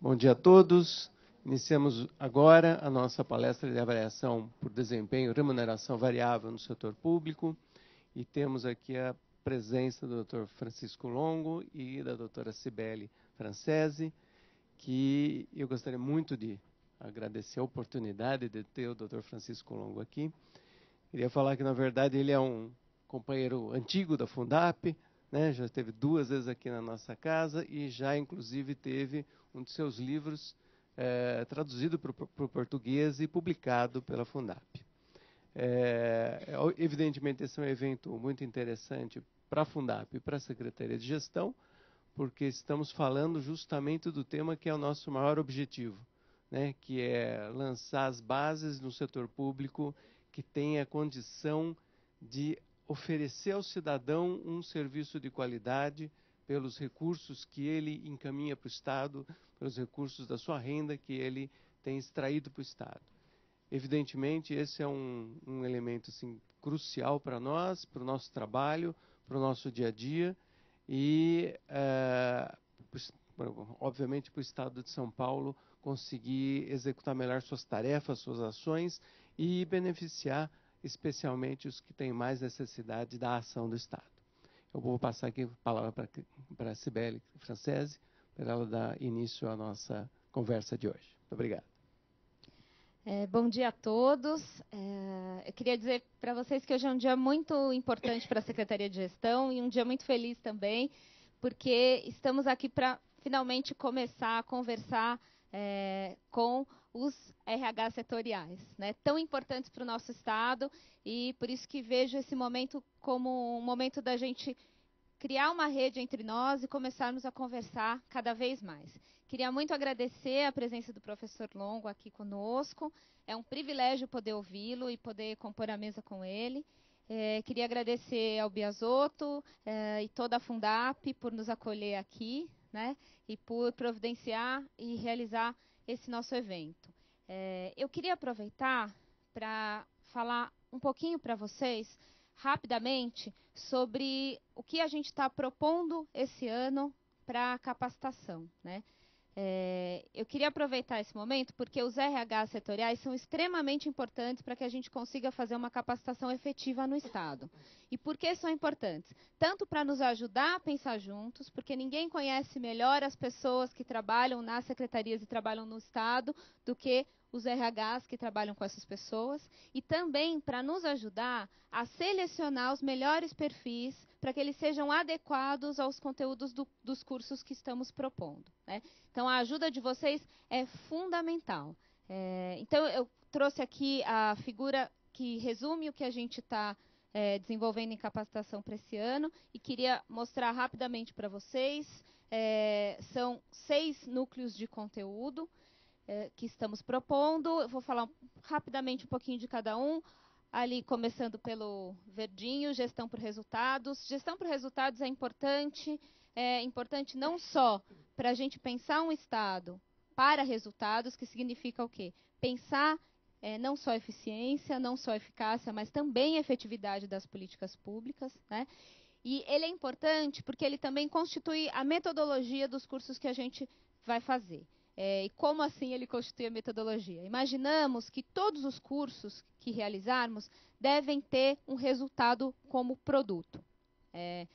Bom dia a todos. Iniciamos agora a nossa palestra de avaliação por desempenho e remuneração variável no setor público. E temos aqui a presença do Dr. Francisco Longo e da doutora Cibele Francese, que eu gostaria muito de agradecer a oportunidade de ter o Dr. Francisco Longo aqui. Queria falar que, na verdade, ele é um companheiro antigo da Fundap, né? já esteve duas vezes aqui na nossa casa e já, inclusive, teve um de seus livros é, traduzido para o português e publicado pela Fundap. É, evidentemente, esse é um evento muito interessante para a Fundap e para a Secretaria de Gestão, porque estamos falando justamente do tema que é o nosso maior objetivo, né, que é lançar as bases no setor público que tenha condição de oferecer ao cidadão um serviço de qualidade pelos recursos que ele encaminha para o Estado, pelos recursos da sua renda que ele tem extraído para o Estado. Evidentemente, esse é um, um elemento assim, crucial para nós, para o nosso trabalho, para o nosso dia a dia e, é, obviamente, para o Estado de São Paulo conseguir executar melhor suas tarefas, suas ações e beneficiar especialmente os que têm mais necessidade da ação do Estado. Eu vou passar aqui a palavra para a Cibele Francese, para ela dar início à nossa conversa de hoje. Muito obrigado. É, bom dia a todos. É, eu queria dizer para vocês que hoje é um dia muito importante para a Secretaria de Gestão e um dia muito feliz também, porque estamos aqui para finalmente começar a conversar é, com os RH setoriais, né, tão importantes para o nosso Estado, e por isso que vejo esse momento como um momento da gente criar uma rede entre nós e começarmos a conversar cada vez mais. Queria muito agradecer a presença do professor Longo aqui conosco. É um privilégio poder ouvi-lo e poder compor a mesa com ele. É, queria agradecer ao Biasotto é, e toda a Fundap por nos acolher aqui, né, e por providenciar e realizar esse nosso evento. É, eu queria aproveitar para falar um pouquinho para vocês, rapidamente, sobre o que a gente está propondo esse ano para a capacitação. Né? É, eu queria aproveitar esse momento porque os RH setoriais são extremamente importantes para que a gente consiga fazer uma capacitação efetiva no Estado. E por que são importantes? Tanto para nos ajudar a pensar juntos, porque ninguém conhece melhor as pessoas que trabalham nas secretarias e trabalham no Estado do que os RHs que trabalham com essas pessoas, e também para nos ajudar a selecionar os melhores perfis para que eles sejam adequados aos conteúdos do, dos cursos que estamos propondo. Né? Então, a ajuda de vocês é fundamental. É, então, eu trouxe aqui a figura que resume o que a gente está é, desenvolvendo em capacitação para esse ano e queria mostrar rapidamente para vocês. É, são seis núcleos de conteúdo é, que estamos propondo. Eu vou falar rapidamente um pouquinho de cada um. Ali, começando pelo verdinho, gestão por resultados. Gestão por resultados é importante, é importante não só para a gente pensar um Estado para resultados, que significa o quê? Pensar é, não só eficiência, não só eficácia, mas também efetividade das políticas públicas. Né? E ele é importante porque ele também constitui a metodologia dos cursos que a gente vai fazer. É, e como assim ele constitui a metodologia? Imaginamos que todos os cursos que realizarmos devem ter um resultado como produto. É,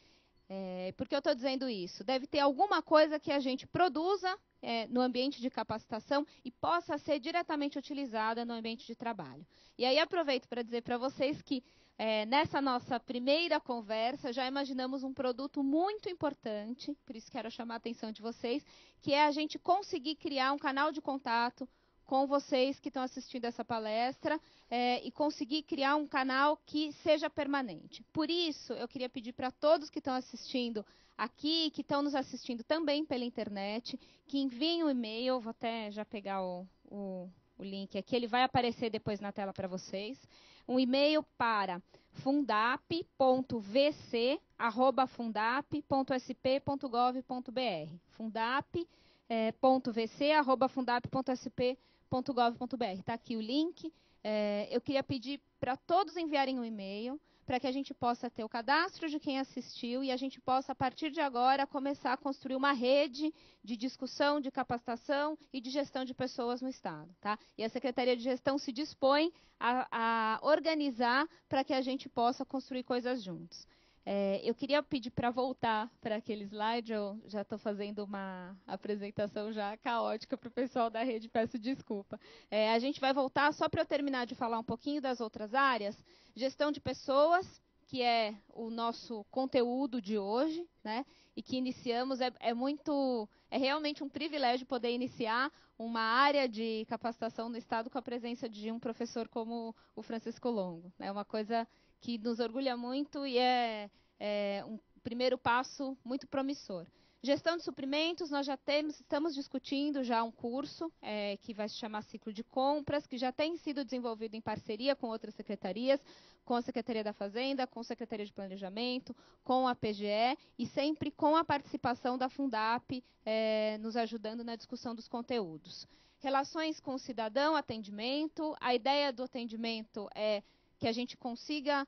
é, por que eu estou dizendo isso? Deve ter alguma coisa que a gente produza é, no ambiente de capacitação e possa ser diretamente utilizada no ambiente de trabalho. E aí aproveito para dizer para vocês que é, nessa nossa primeira conversa, já imaginamos um produto muito importante, por isso quero chamar a atenção de vocês, que é a gente conseguir criar um canal de contato com vocês que estão assistindo essa palestra é, e conseguir criar um canal que seja permanente. Por isso, eu queria pedir para todos que estão assistindo aqui, que estão nos assistindo também pela internet, que enviem um e-mail, vou até já pegar o, o, o link aqui, ele vai aparecer depois na tela para vocês um e-mail para fundap.vc@fundap.sp.gov.br. fundap.vc@fundap.sp.gov.br. Está aqui o link. É, eu queria pedir para todos enviarem um e-mail para que a gente possa ter o cadastro de quem assistiu e a gente possa, a partir de agora, começar a construir uma rede de discussão, de capacitação e de gestão de pessoas no Estado. Tá? E a Secretaria de Gestão se dispõe a, a organizar para que a gente possa construir coisas juntos. É, eu queria pedir para voltar para aquele slide, eu já estou fazendo uma apresentação já caótica para o pessoal da rede, peço desculpa. É, a gente vai voltar só para eu terminar de falar um pouquinho das outras áreas. Gestão de pessoas, que é o nosso conteúdo de hoje, né? E que iniciamos, é, é muito, é realmente um privilégio poder iniciar uma área de capacitação no Estado com a presença de um professor como o Francisco Longo. É uma coisa que nos orgulha muito e é, é um primeiro passo muito promissor. Gestão de suprimentos, nós já temos, estamos discutindo já um curso é, que vai se chamar Ciclo de Compras, que já tem sido desenvolvido em parceria com outras secretarias, com a Secretaria da Fazenda, com a Secretaria de Planejamento, com a PGE e sempre com a participação da Fundap é, nos ajudando na discussão dos conteúdos. Relações com o cidadão, atendimento. A ideia do atendimento é que a gente consiga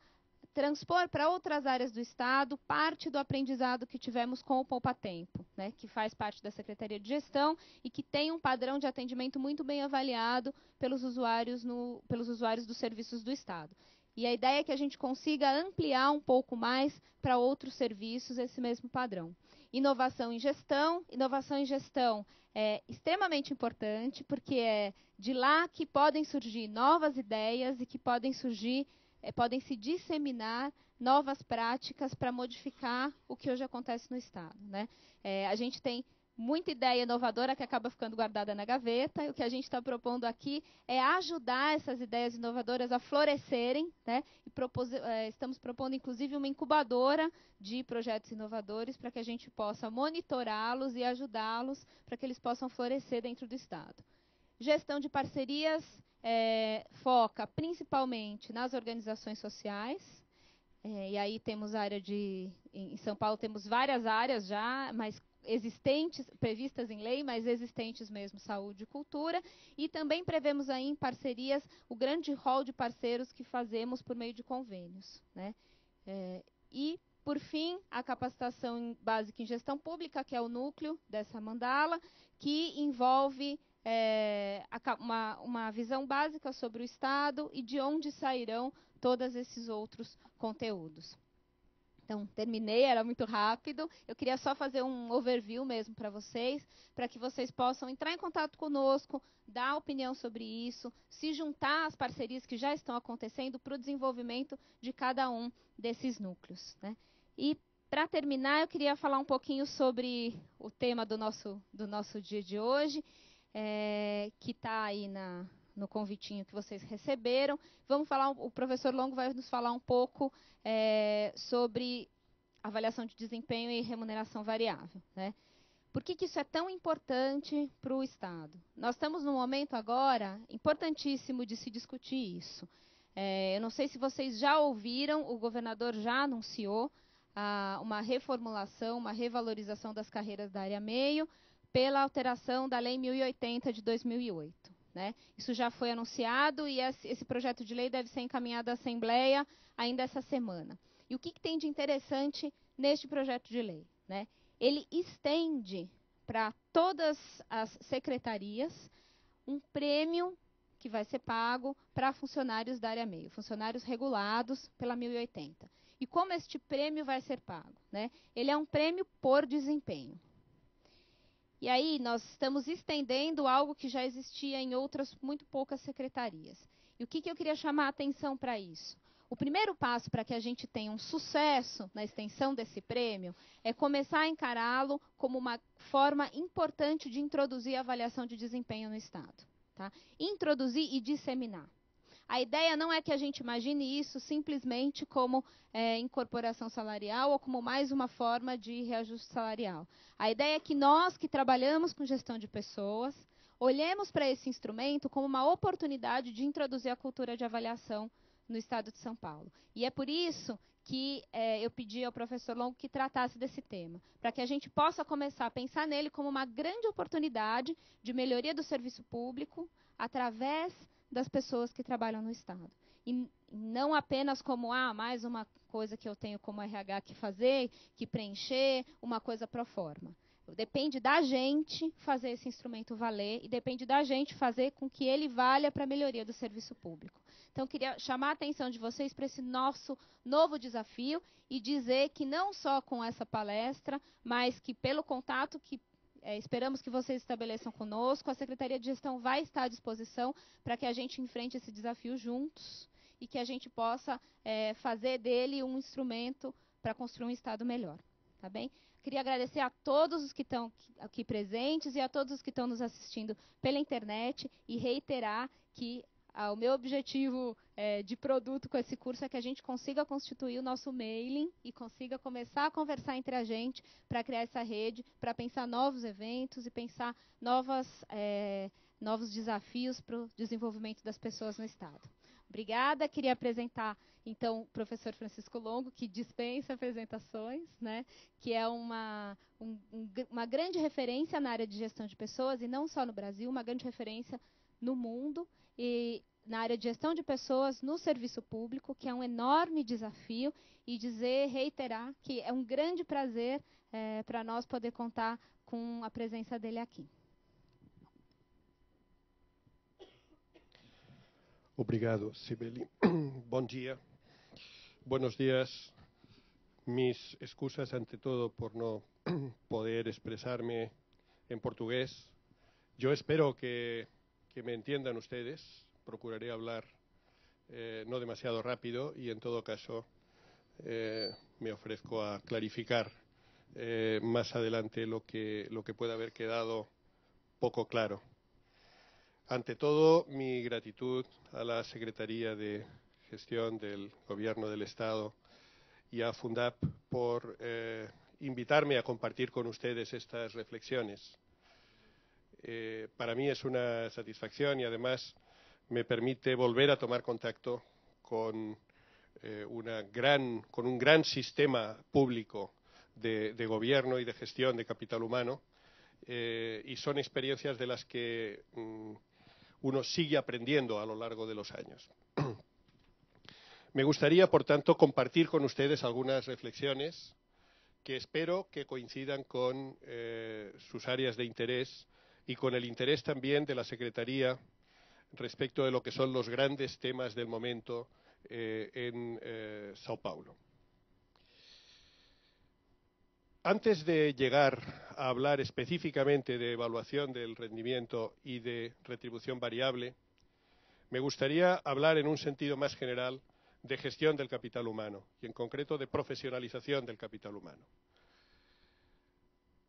transpor para outras áreas do Estado parte do aprendizado que tivemos com o Poupa Tempo, né, que faz parte da Secretaria de Gestão e que tem um padrão de atendimento muito bem avaliado pelos usuários, no, pelos usuários dos serviços do Estado. E a ideia é que a gente consiga ampliar um pouco mais para outros serviços esse mesmo padrão. Inovação em gestão. Inovação em gestão é extremamente importante, porque é de lá que podem surgir novas ideias e que podem surgir, é, podem se disseminar novas práticas para modificar o que hoje acontece no Estado. Né? É, a gente tem muita ideia inovadora que acaba ficando guardada na gaveta. E o que a gente está propondo aqui é ajudar essas ideias inovadoras a florescerem. Né? E propos, é, estamos propondo, inclusive, uma incubadora de projetos inovadores para que a gente possa monitorá-los e ajudá-los para que eles possam florescer dentro do Estado. Gestão de parcerias é, foca principalmente nas organizações sociais. É, e aí temos área de. Em São Paulo temos várias áreas já, mas existentes, previstas em lei, mas existentes mesmo, saúde e cultura. E também prevemos aí em parcerias o grande rol de parceiros que fazemos por meio de convênios. Né? É, e, por fim, a capacitação em, básica em gestão pública, que é o núcleo dessa mandala, que envolve é, uma, uma visão básica sobre o Estado e de onde sairão todos esses outros conteúdos. Então, terminei, era muito rápido. Eu queria só fazer um overview mesmo para vocês, para que vocês possam entrar em contato conosco, dar opinião sobre isso, se juntar às parcerias que já estão acontecendo para o desenvolvimento de cada um desses núcleos. Né? E, para terminar, eu queria falar um pouquinho sobre o tema do nosso, do nosso dia de hoje, é, que está aí na, no convitinho que vocês receberam. Vamos falar, o professor Longo vai nos falar um pouco é, sobre avaliação de desempenho e remuneração variável. Né? Por que, que isso é tão importante para o Estado? Nós estamos num momento agora importantíssimo de se discutir isso. É, eu não sei se vocês já ouviram, o governador já anunciou ah, uma reformulação, uma revalorização das carreiras da área meio pela alteração da Lei 1080 de 2008. Né? Isso já foi anunciado e esse projeto de lei deve ser encaminhado à Assembleia ainda essa semana. E o que, que tem de interessante neste projeto de lei? Né? Ele estende para todas as secretarias um prêmio que vai ser pago para funcionários da área meio, funcionários regulados pela 1080. E como este prêmio vai ser pago? Né? Ele é um prêmio por desempenho. E aí nós estamos estendendo algo que já existia em outras muito poucas secretarias. E o que, que eu queria chamar a atenção para isso? O primeiro passo para que a gente tenha um sucesso na extensão desse prêmio é começar a encará-lo como uma forma importante de introduzir a avaliação de desempenho no Estado. Tá? Introduzir e disseminar. A ideia não é que a gente imagine isso simplesmente como é, incorporação salarial ou como mais uma forma de reajuste salarial. A ideia é que nós que trabalhamos com gestão de pessoas olhemos para esse instrumento como uma oportunidade de introduzir a cultura de avaliação no estado de São Paulo. E é por isso que é, eu pedi ao professor Longo que tratasse desse tema, para que a gente possa começar a pensar nele como uma grande oportunidade de melhoria do serviço público através das pessoas que trabalham no Estado. E não apenas como, ah, mais uma coisa que eu tenho como RH que fazer, que preencher, uma coisa pro forma. Depende da gente fazer esse instrumento valer e depende da gente fazer com que ele valha para a melhoria do serviço público. Então, queria chamar a atenção de vocês para esse nosso novo desafio e dizer que não só com essa palestra, mas que pelo contato que é, esperamos que vocês estabeleçam conosco, a Secretaria de Gestão vai estar à disposição para que a gente enfrente esse desafio juntos e que a gente possa é, fazer dele um instrumento para construir um Estado melhor. Tá bem? Queria agradecer a todos os que estão aqui presentes e a todos os que estão nos assistindo pela internet e reiterar que ah, o meu objetivo é, de produto com esse curso é que a gente consiga constituir o nosso mailing e consiga começar a conversar entre a gente para criar essa rede, para pensar novos eventos e pensar novas, é, novos desafios para o desenvolvimento das pessoas no Estado. Obrigada. Queria apresentar, então, o professor Francisco Longo, que dispensa apresentações, né? que é uma, um, uma grande referência na área de gestão de pessoas, e não só no Brasil, uma grande referência no mundo e na área de gestão de pessoas no serviço público, que é um enorme desafio, e dizer, reiterar, que é um grande prazer é, para nós poder contar com a presença dele aqui. Obrigado, Sibeli. Bom dia. Buenos días. Mis excusas ante todo por no poder expresarme en portugués. Yo espero que que me entiendan ustedes. Procuraré hablar eh, no demasiado rápido y, en todo caso, eh, me ofrezco a clarificar eh, más adelante lo que, lo que pueda haber quedado poco claro. Ante todo, mi gratitud a la Secretaría de Gestión del Gobierno del Estado y a Fundap por invitarme a compartir con ustedes estas reflexiones. Eh, para mí es una satisfacción y además me permite volver a tomar contacto con, eh, una gran, con un gran sistema público de, gobierno y de gestión de capital humano eh, y son experiencias de las que mm, uno sigue aprendiendo a lo largo de los años. Me gustaría, por tanto, compartir con ustedes algunas reflexiones que espero que coincidan con sus áreas de interés y con el interés también de la Secretaría respecto de lo que son los grandes temas del momento eh, en eh, Sao Paulo. Antes de llegar a hablar específicamente de evaluación del rendimiento y de retribución variable, me gustaría hablar en un sentido más general de gestión del capital humano y en concreto de profesionalización del capital humano.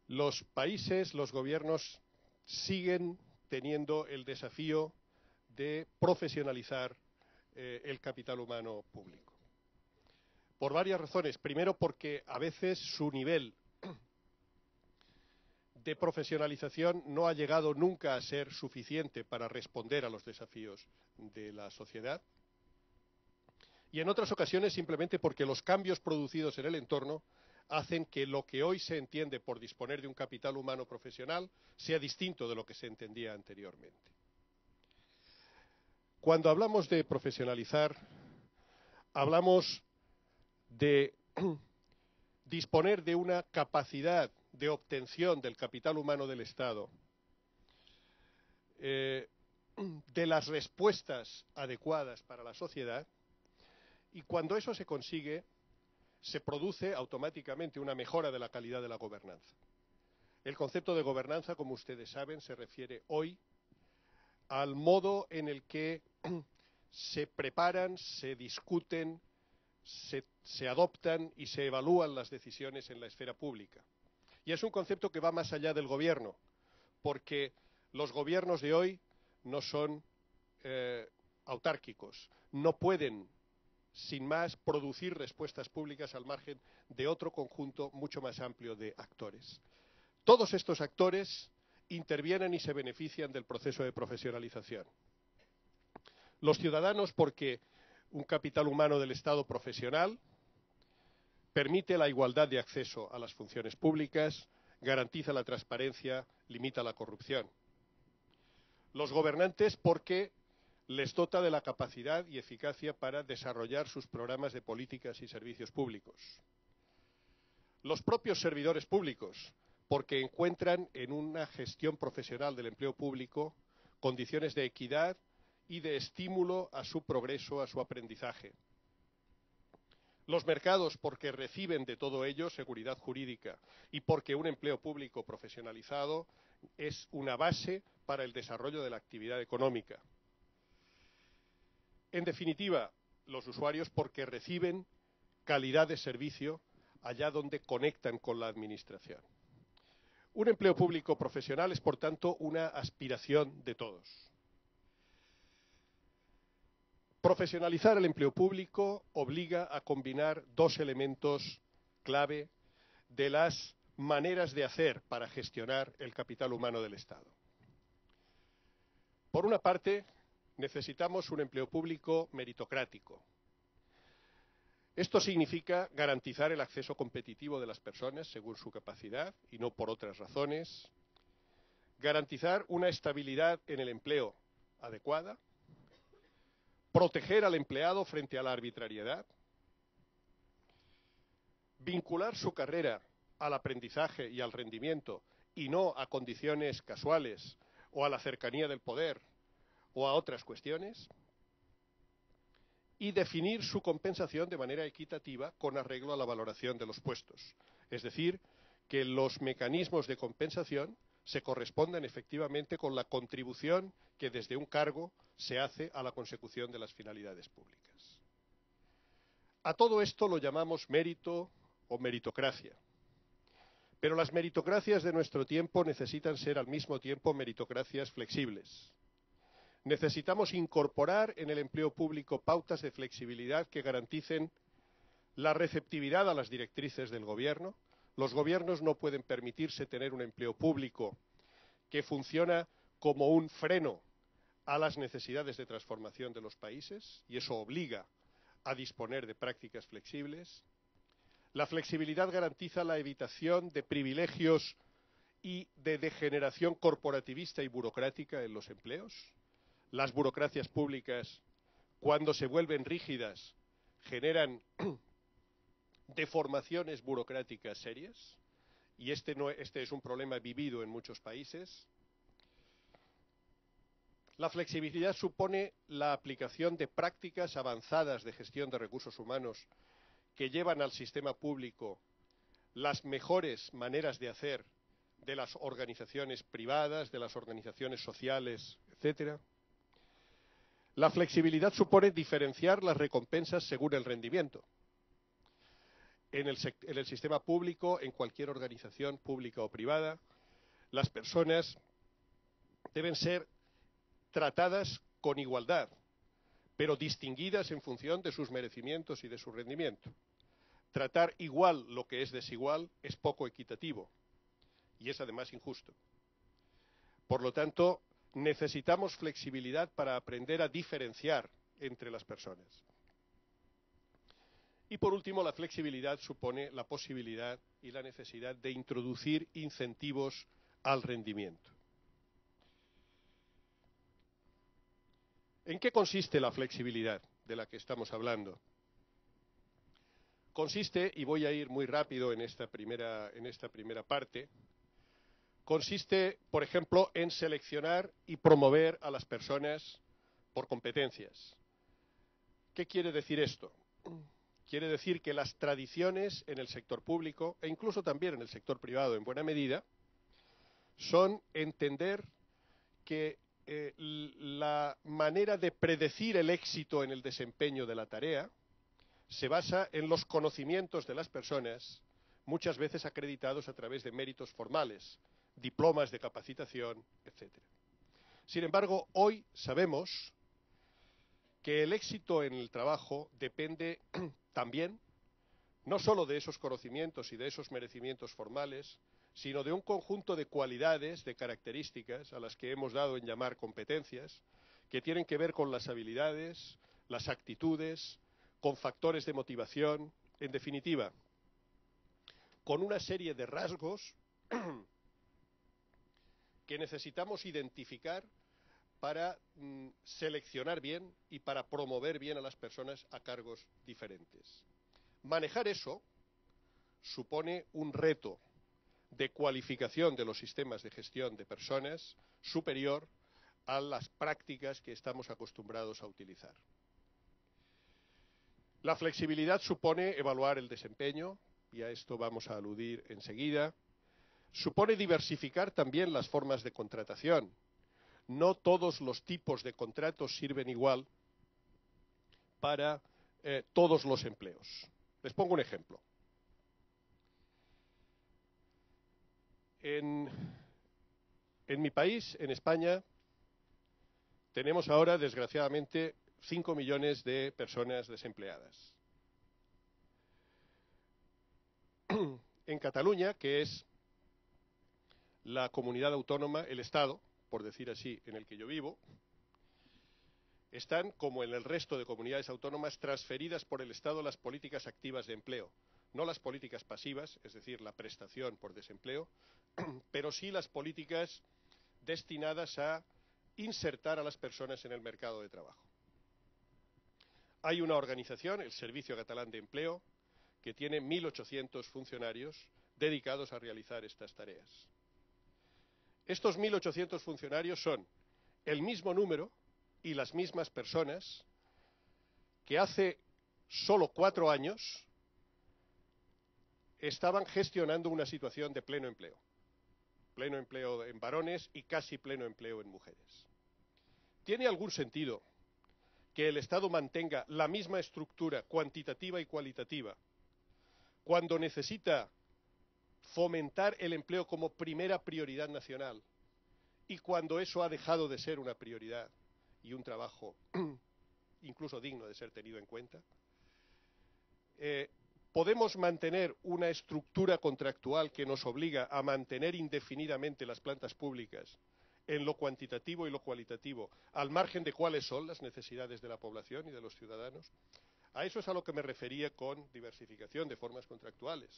Los países, los gobiernos siguen teniendo el desafío de profesionalizar eh, el capital humano público. Por varias razones. Primero, porque a veces su nivel de profesionalización no ha llegado nunca a ser suficiente para responder a los desafíos de la sociedad. Y en otras ocasiones simplemente porque los cambios producidos en el entorno hacen que lo que hoy se entiende por disponer de un capital humano profesional sea distinto de lo que se entendía anteriormente. Cuando hablamos de profesionalizar, hablamos de disponer de una capacidad de obtención del capital humano del Estado, eh, de las respuestas adecuadas para la sociedad, y cuando eso se consigue, se produce automáticamente una mejora de la calidad de la gobernanza. El concepto de gobernanza, como ustedes saben, se refiere hoy al modo en el que se preparan, se discuten, se, adoptan y se evalúan las decisiones en la esfera pública. Y es un concepto que va más allá del gobierno, porque los gobiernos de hoy no son eh, autárquicos, no pueden sin más, producir respuestas públicas al margen de otro conjunto mucho más amplio de actores. Todos estos actores intervienen y se benefician del proceso de profesionalización. Los ciudadanos porque un capital humano del Estado profesional permite la igualdad de acceso a las funciones públicas, garantiza la transparencia, limita la corrupción. Los gobernantes porque les dota de la capacidad y eficacia para desarrollar sus programas de políticas y servicios públicos. Los propios servidores públicos, porque encuentran en una gestión profesional del empleo público condiciones de equidad y de estímulo a su progreso, a su aprendizaje. Los mercados, porque reciben de todo ello seguridad jurídica y porque un empleo público profesionalizado es una base para el desarrollo de la actividad económica. En definitiva, los usuarios porque reciben calidad de servicio allá donde conectan con la Administración. Un empleo público profesional es, por tanto, una aspiración de todos. Profesionalizar el empleo público obliga a combinar dos elementos clave de las maneras de hacer para gestionar el capital humano del Estado. Por una parte, necesitamos un empleo público meritocrático. Esto significa garantizar el acceso competitivo de las personas según su capacidad y no por otras razones, garantizar una estabilidad en el empleo adecuada, proteger al empleado frente a la arbitrariedad, vincular su carrera al aprendizaje y al rendimiento y no a condiciones casuales o a la cercanía del poder o a otras cuestiones, y definir su compensación de manera equitativa con arreglo a la valoración de los puestos. Es decir, que los mecanismos de compensación se corresponden efectivamente con la contribución que desde un cargo se hace a la consecución de las finalidades públicas. A todo esto lo llamamos mérito o meritocracia. Pero las meritocracias de nuestro tiempo necesitan ser al mismo tiempo meritocracias flexibles. Necesitamos incorporar en el empleo público pautas de flexibilidad que garanticen la receptividad a las directrices del Gobierno, los gobiernos no pueden permitirse tener un empleo público que funciona como un freno a las necesidades de transformación de los países y eso obliga a disponer de prácticas flexibles. La flexibilidad garantiza la evitación de privilegios y de degeneración corporativista y burocrática en los empleos. Las burocracias públicas, cuando se vuelven rígidas, generan deformaciones burocráticas serias, y este, este es un problema vivido en muchos países. La flexibilidad supone la aplicación de prácticas avanzadas de gestión de recursos humanos que llevan al sistema público las mejores maneras de hacer de las organizaciones privadas, de las organizaciones sociales, etcétera. La flexibilidad supone diferenciar las recompensas según el rendimiento en el, sistema público, en cualquier organización pública o privada, las personas deben ser tratadas con igualdad, pero distinguidas en función de sus merecimientos y de su rendimiento. Tratar igual lo que es desigual es poco equitativo y es además injusto. Por lo tanto, necesitamos flexibilidad para aprender a diferenciar entre las personas. Y por último, la flexibilidad supone la posibilidad y la necesidad de introducir incentivos al rendimiento. ¿En qué consiste la flexibilidad de la que estamos hablando? Consiste, y voy a ir muy rápido en esta primera, en esta primera parte, consiste, por ejemplo, en seleccionar y promover a las personas por competencias. ¿Qué quiere decir esto? Quiere decir que las tradiciones en el sector público e incluso también en el sector privado en buena medida son entender que eh, la manera de predecir el éxito en el desempeño de la tarea se basa en los conocimientos de las personas, muchas veces acreditados a través de méritos formales, diplomas de capacitación, etc. Sin embargo, hoy sabemos que el éxito en el trabajo depende también no solo de esos conocimientos y de esos merecimientos formales, sino de un conjunto de cualidades, de características a las que hemos dado en llamar competencias, que tienen que ver con las habilidades, las actitudes, con factores de motivación, en definitiva, con una serie de rasgos que necesitamos identificar para mm, seleccionar bien y para promover bien a las personas a cargos diferentes. Manejar eso supone un reto de cualificación de los sistemas de gestión de personas superior a las prácticas que estamos acostumbrados a utilizar. La flexibilidad supone evaluar el desempeño, y a esto vamos a aludir enseguida. Supone diversificar también las formas de contratación. No todos los tipos de contratos sirven igual para eh, todos los empleos. Les pongo un ejemplo. En, en mi país, en España, tenemos ahora, desgraciadamente, 5 millones de personas desempleadas. En Cataluña, que es la comunidad autónoma, el Estado, por decir así, en el que yo vivo, están, como en el resto de comunidades autónomas, transferidas por el Estado las políticas activas de empleo, no las políticas pasivas, es decir, la prestación por desempleo, pero sí las políticas destinadas a insertar a las personas en el mercado de trabajo. Hay una organización, el Servicio Catalán de Empleo, que tiene 1.800 funcionarios dedicados a realizar estas tareas. Estos 1.800 funcionarios son el mismo número y las mismas personas que hace solo cuatro años estaban gestionando una situación de pleno empleo pleno empleo en varones y casi pleno empleo en mujeres. ¿Tiene algún sentido que el Estado mantenga la misma estructura cuantitativa y cualitativa cuando necesita fomentar el empleo como primera prioridad nacional y cuando eso ha dejado de ser una prioridad y un trabajo incluso digno de ser tenido en cuenta? Eh, podemos mantener una estructura contractual que nos obliga a mantener indefinidamente las plantas públicas en lo cuantitativo y lo cualitativo, al margen de cuáles son las necesidades de la población y de los ciudadanos. A eso es a lo que me refería con diversificación de formas contractuales.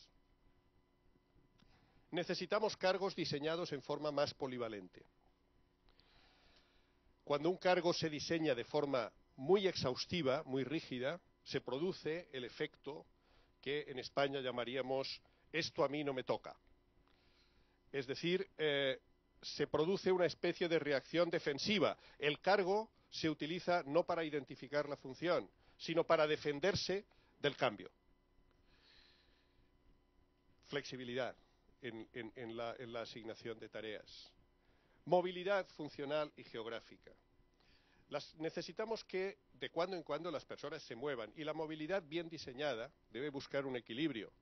Necesitamos cargos diseñados en forma más polivalente. Cuando un cargo se diseña de forma muy exhaustiva, muy rígida, se produce el efecto que en España llamaríamos esto a mí no me toca. Es decir, eh, se produce una especie de reacción defensiva. El cargo se utiliza no para identificar la función, sino para defenderse del cambio. Flexibilidad en la asignación de tareas. Movilidad funcional y geográfica necesitamos que de cuando en cuando las personas se muevan y la movilidad bien diseñada debe buscar un equilibrio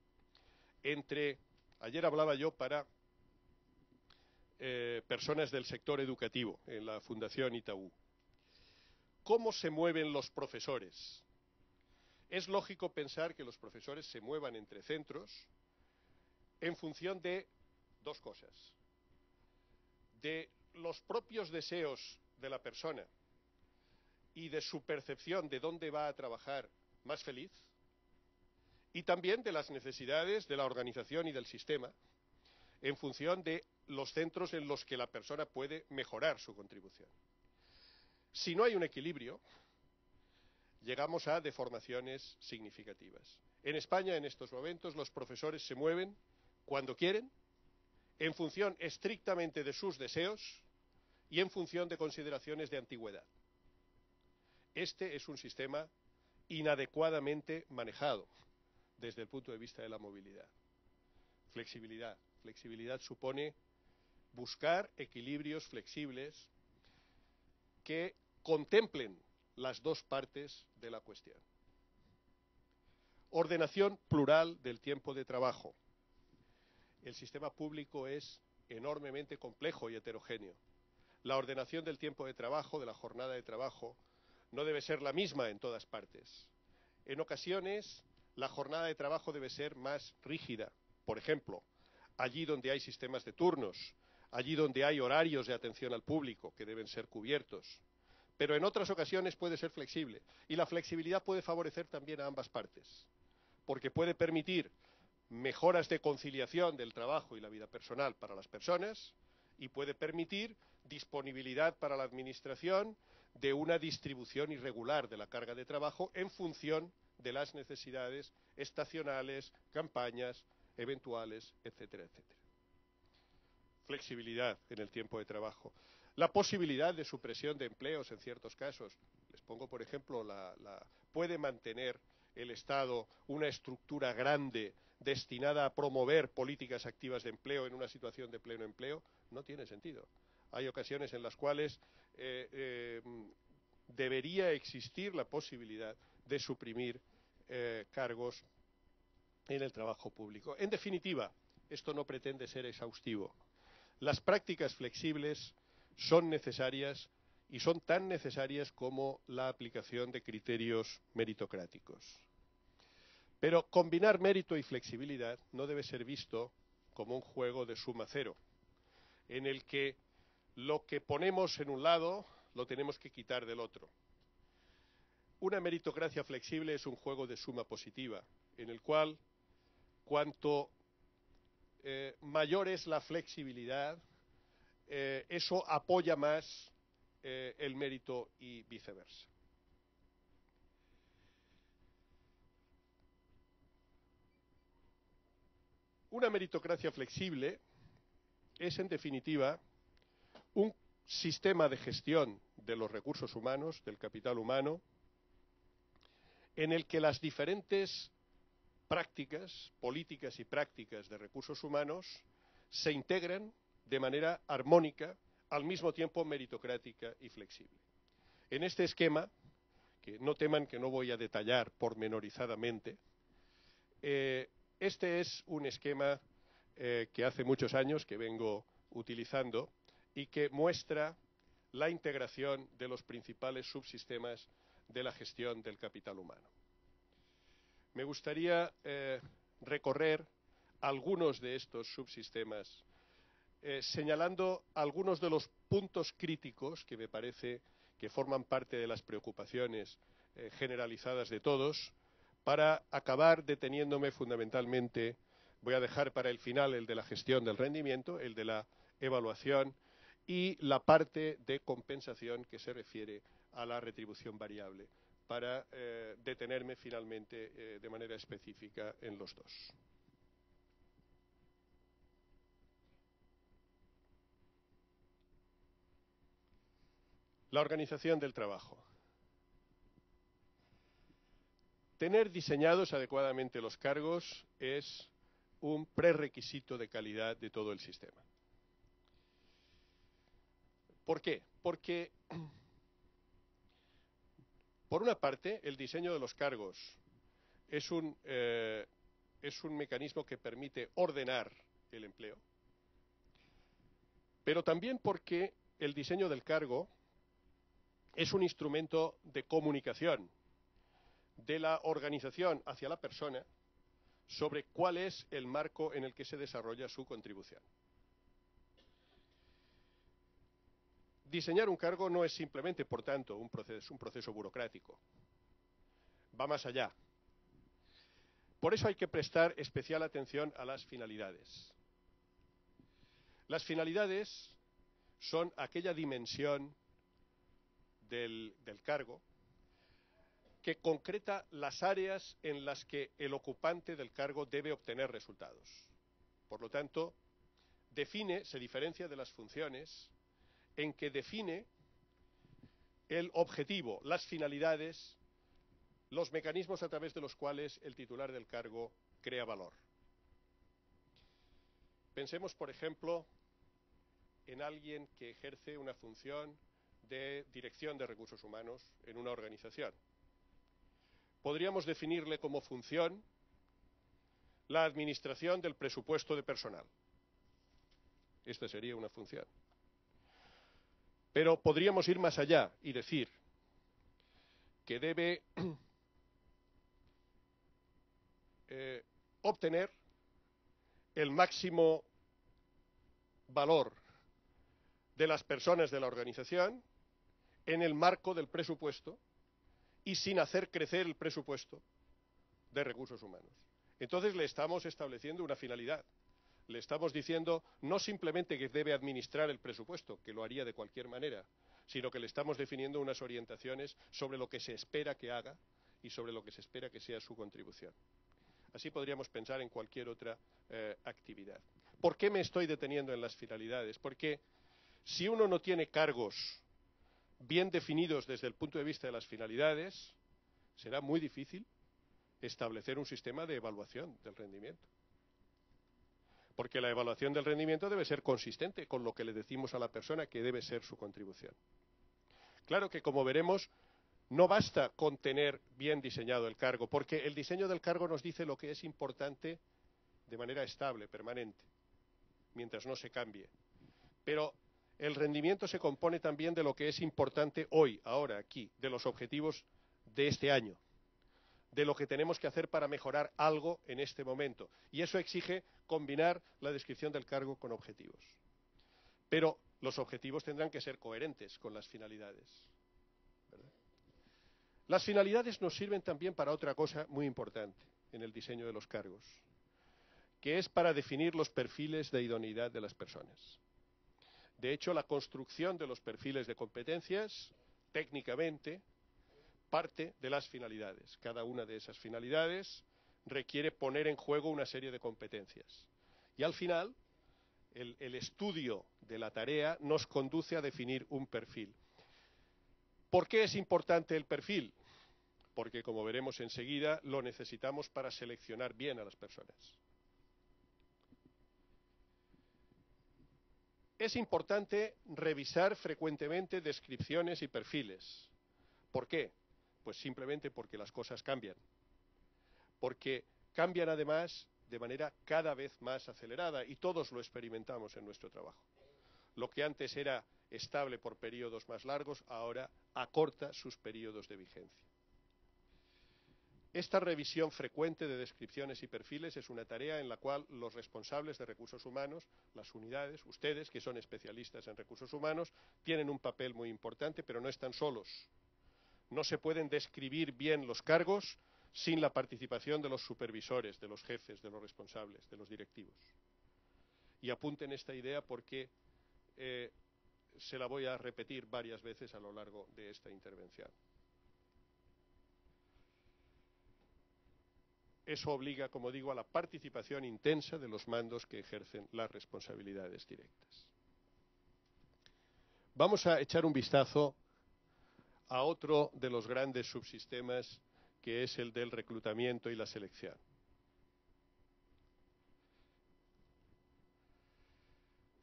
entre, ayer hablaba yo para eh, personas del sector educativo en la Fundación Itaú. ¿Cómo se mueven los profesores? Es lógico pensar que los profesores se muevan entre centros en función de dos cosas. De los propios deseos de la persona y de su percepción de dónde va a trabajar más feliz, y también de las necesidades de la organización y del sistema, en función de los centros en los que la persona puede mejorar su contribución. Si no hay un equilibrio, llegamos a deformaciones significativas. En España, en estos momentos, los profesores se mueven cuando quieren, en función estrictamente de sus deseos y en función de consideraciones de antigüedad. Este es un sistema inadecuadamente manejado desde el punto de vista de la movilidad. Flexibilidad. Flexibilidad supone buscar equilibrios flexibles que contemplen las dos partes de la cuestión. Ordenación plural del tiempo de trabajo. El sistema público es enormemente complejo y heterogéneo. La ordenación del tiempo de trabajo, de la jornada de trabajo, no debe ser la misma en todas partes. En ocasiones, la jornada de trabajo debe ser más rígida. Por ejemplo, allí donde hay sistemas de turnos, allí donde hay horarios de atención al público que deben ser cubiertos. Pero en otras ocasiones puede ser flexible. Y la flexibilidad puede favorecer también a ambas partes, porque puede permitir mejoras de conciliación del trabajo y la vida personal para las personas y puede permitir disponibilidad para la Administración de una distribución irregular de la carga de trabajo en función de las necesidades estacionales, campañas, eventuales, etcétera, etcétera. Flexibilidad en el tiempo de trabajo. La posibilidad de supresión de empleos en ciertos casos. Les pongo, por ejemplo, la, puede mantener el Estado una estructura grande destinada a promover políticas activas de empleo en una situación de pleno empleo, no tiene sentido. Hay ocasiones en las cuales eh, eh, debería existir la posibilidad de suprimir eh, cargos en el trabajo público. En definitiva, esto no pretende ser exhaustivo. Las prácticas flexibles son necesarias y son tan necesarias como la aplicación de criterios meritocráticos. Pero combinar mérito y flexibilidad no debe ser visto como un juego de suma cero, en el que lo que ponemos en un lado lo tenemos que quitar del otro. Una meritocracia flexible es un juego de suma positiva, en el cual cuanto eh, mayor es la flexibilidad, eh, eso apoya más eh, el mérito y viceversa. Una meritocracia flexible es, en definitiva, un sistema de gestión de los recursos humanos, del capital humano, en el que las diferentes prácticas, políticas y prácticas de recursos humanos se integran de manera armónica, al mismo tiempo meritocrática y flexible. En este esquema, que no teman que no voy a detallar pormenorizadamente, eh, este es un esquema eh, que hace muchos años que vengo utilizando y que muestra la integración de los principales subsistemas de la gestión del capital humano. Me gustaría eh, recorrer algunos de estos subsistemas, eh, señalando algunos de los puntos críticos que me parece que forman parte de las preocupaciones generalizadas de todos, para acabar deteniéndome fundamentalmente, voy a dejar para el final el de la gestión del rendimiento, el de la evaluación y la parte de compensación que se refiere a la retribución variable para eh, detenerme finalmente eh, de manera específica en los dos. La organización del trabajo. Tener diseñados adecuadamente los cargos es un prerequisito de calidad de todo el sistema. ¿Por qué? Porque por una parte, el diseño de los cargos es un, eh, es un mecanismo que permite ordenar el empleo, pero también porque el diseño del cargo es un instrumento de comunicación de la organización hacia la persona sobre cuál es el marco en el que se desarrolla su contribución. Diseñar un cargo no es simplemente, por tanto, un proceso, un proceso burocrático. Va más allá. Por eso hay que prestar especial atención a las finalidades. Las finalidades son aquella dimensión del, del, cargo que concreta las áreas en las que el ocupante del cargo debe obtener resultados. Por lo tanto, define, se diferencia de las funciones, en que define el objetivo, las finalidades, los mecanismos a través de los cuales el titular del cargo crea valor. Pensemos, por ejemplo, en alguien que ejerce una función de dirección de recursos humanos en una organización. Podríamos definirle como función la administración del presupuesto de personal. Esta sería una función. Pero podríamos ir más allá y decir que debe eh, obtener el máximo valor de las personas de la organización en el marco del presupuesto y sin hacer crecer el presupuesto de recursos humanos. Entonces le estamos estableciendo una finalidad. le estamos diciendo no simplemente que debe administrar el presupuesto, que lo haría de cualquier manera, sino que le estamos definiendo unas orientaciones sobre lo que se espera que haga y sobre lo que se espera que sea su contribución. Así podríamos pensar en cualquier otra eh, actividad. ¿Por qué me estoy deteniendo en las finalidades? Porque si uno no tiene cargos bien definidos desde el punto de vista de las finalidades, será muy difícil establecer un sistema de evaluación del rendimiento. Porque la evaluación del rendimiento debe ser consistente con lo que le decimos a la persona que debe ser su contribución. Claro que, como veremos, no basta con tener bien diseñado el cargo, porque el diseño del cargo nos dice lo que es importante de manera estable, permanente, mientras no se cambie. Pero el rendimiento se compone también de lo que es importante hoy, ahora, aquí, de los objetivos de este año, de lo que tenemos que hacer para mejorar algo en este momento. Y eso exige combinar la descripción del cargo con objetivos. Pero los objetivos tendrán que ser coherentes con las finalidades. Las finalidades nos sirven también para otra cosa muy importante en el diseño de los cargos, que es para definir los perfiles de idoneidad de las personas. De hecho, la construcción de los perfiles de competencias, técnicamente, parte de las finalidades. Cada una de esas finalidades requiere poner en juego una serie de competencias. Y al final, el, el, estudio de la tarea nos conduce a definir un perfil. ¿Por qué es importante el perfil? Porque, como veremos enseguida, lo necesitamos para seleccionar bien a las personas. Es importante revisar frecuentemente descripciones y perfiles. ¿Por qué? Pues simplemente porque las cosas cambian. Porque cambian además de manera cada vez más acelerada y todos lo experimentamos en nuestro trabajo. Lo que antes era estable por periodos más largos, ahora acorta sus periodos de vigencia. Esta revisión frecuente de descripciones y perfiles es una tarea en la cual los responsables de recursos humanos, las unidades, ustedes, que son especialistas en recursos humanos, tienen un papel muy importante, pero no están solos. No se pueden describir bien los cargos sin la participación de los supervisores, de los jefes, de los responsables, de los directivos. Y apunten esta idea porque eh, se la voy a repetir varias veces a lo largo de esta intervención. Eso obliga, como digo, a la participación intensa de los mandos que ejercen las responsabilidades directas. Vamos a echar un vistazo a otro de los grandes subsistemas, que es el del reclutamiento y la selección.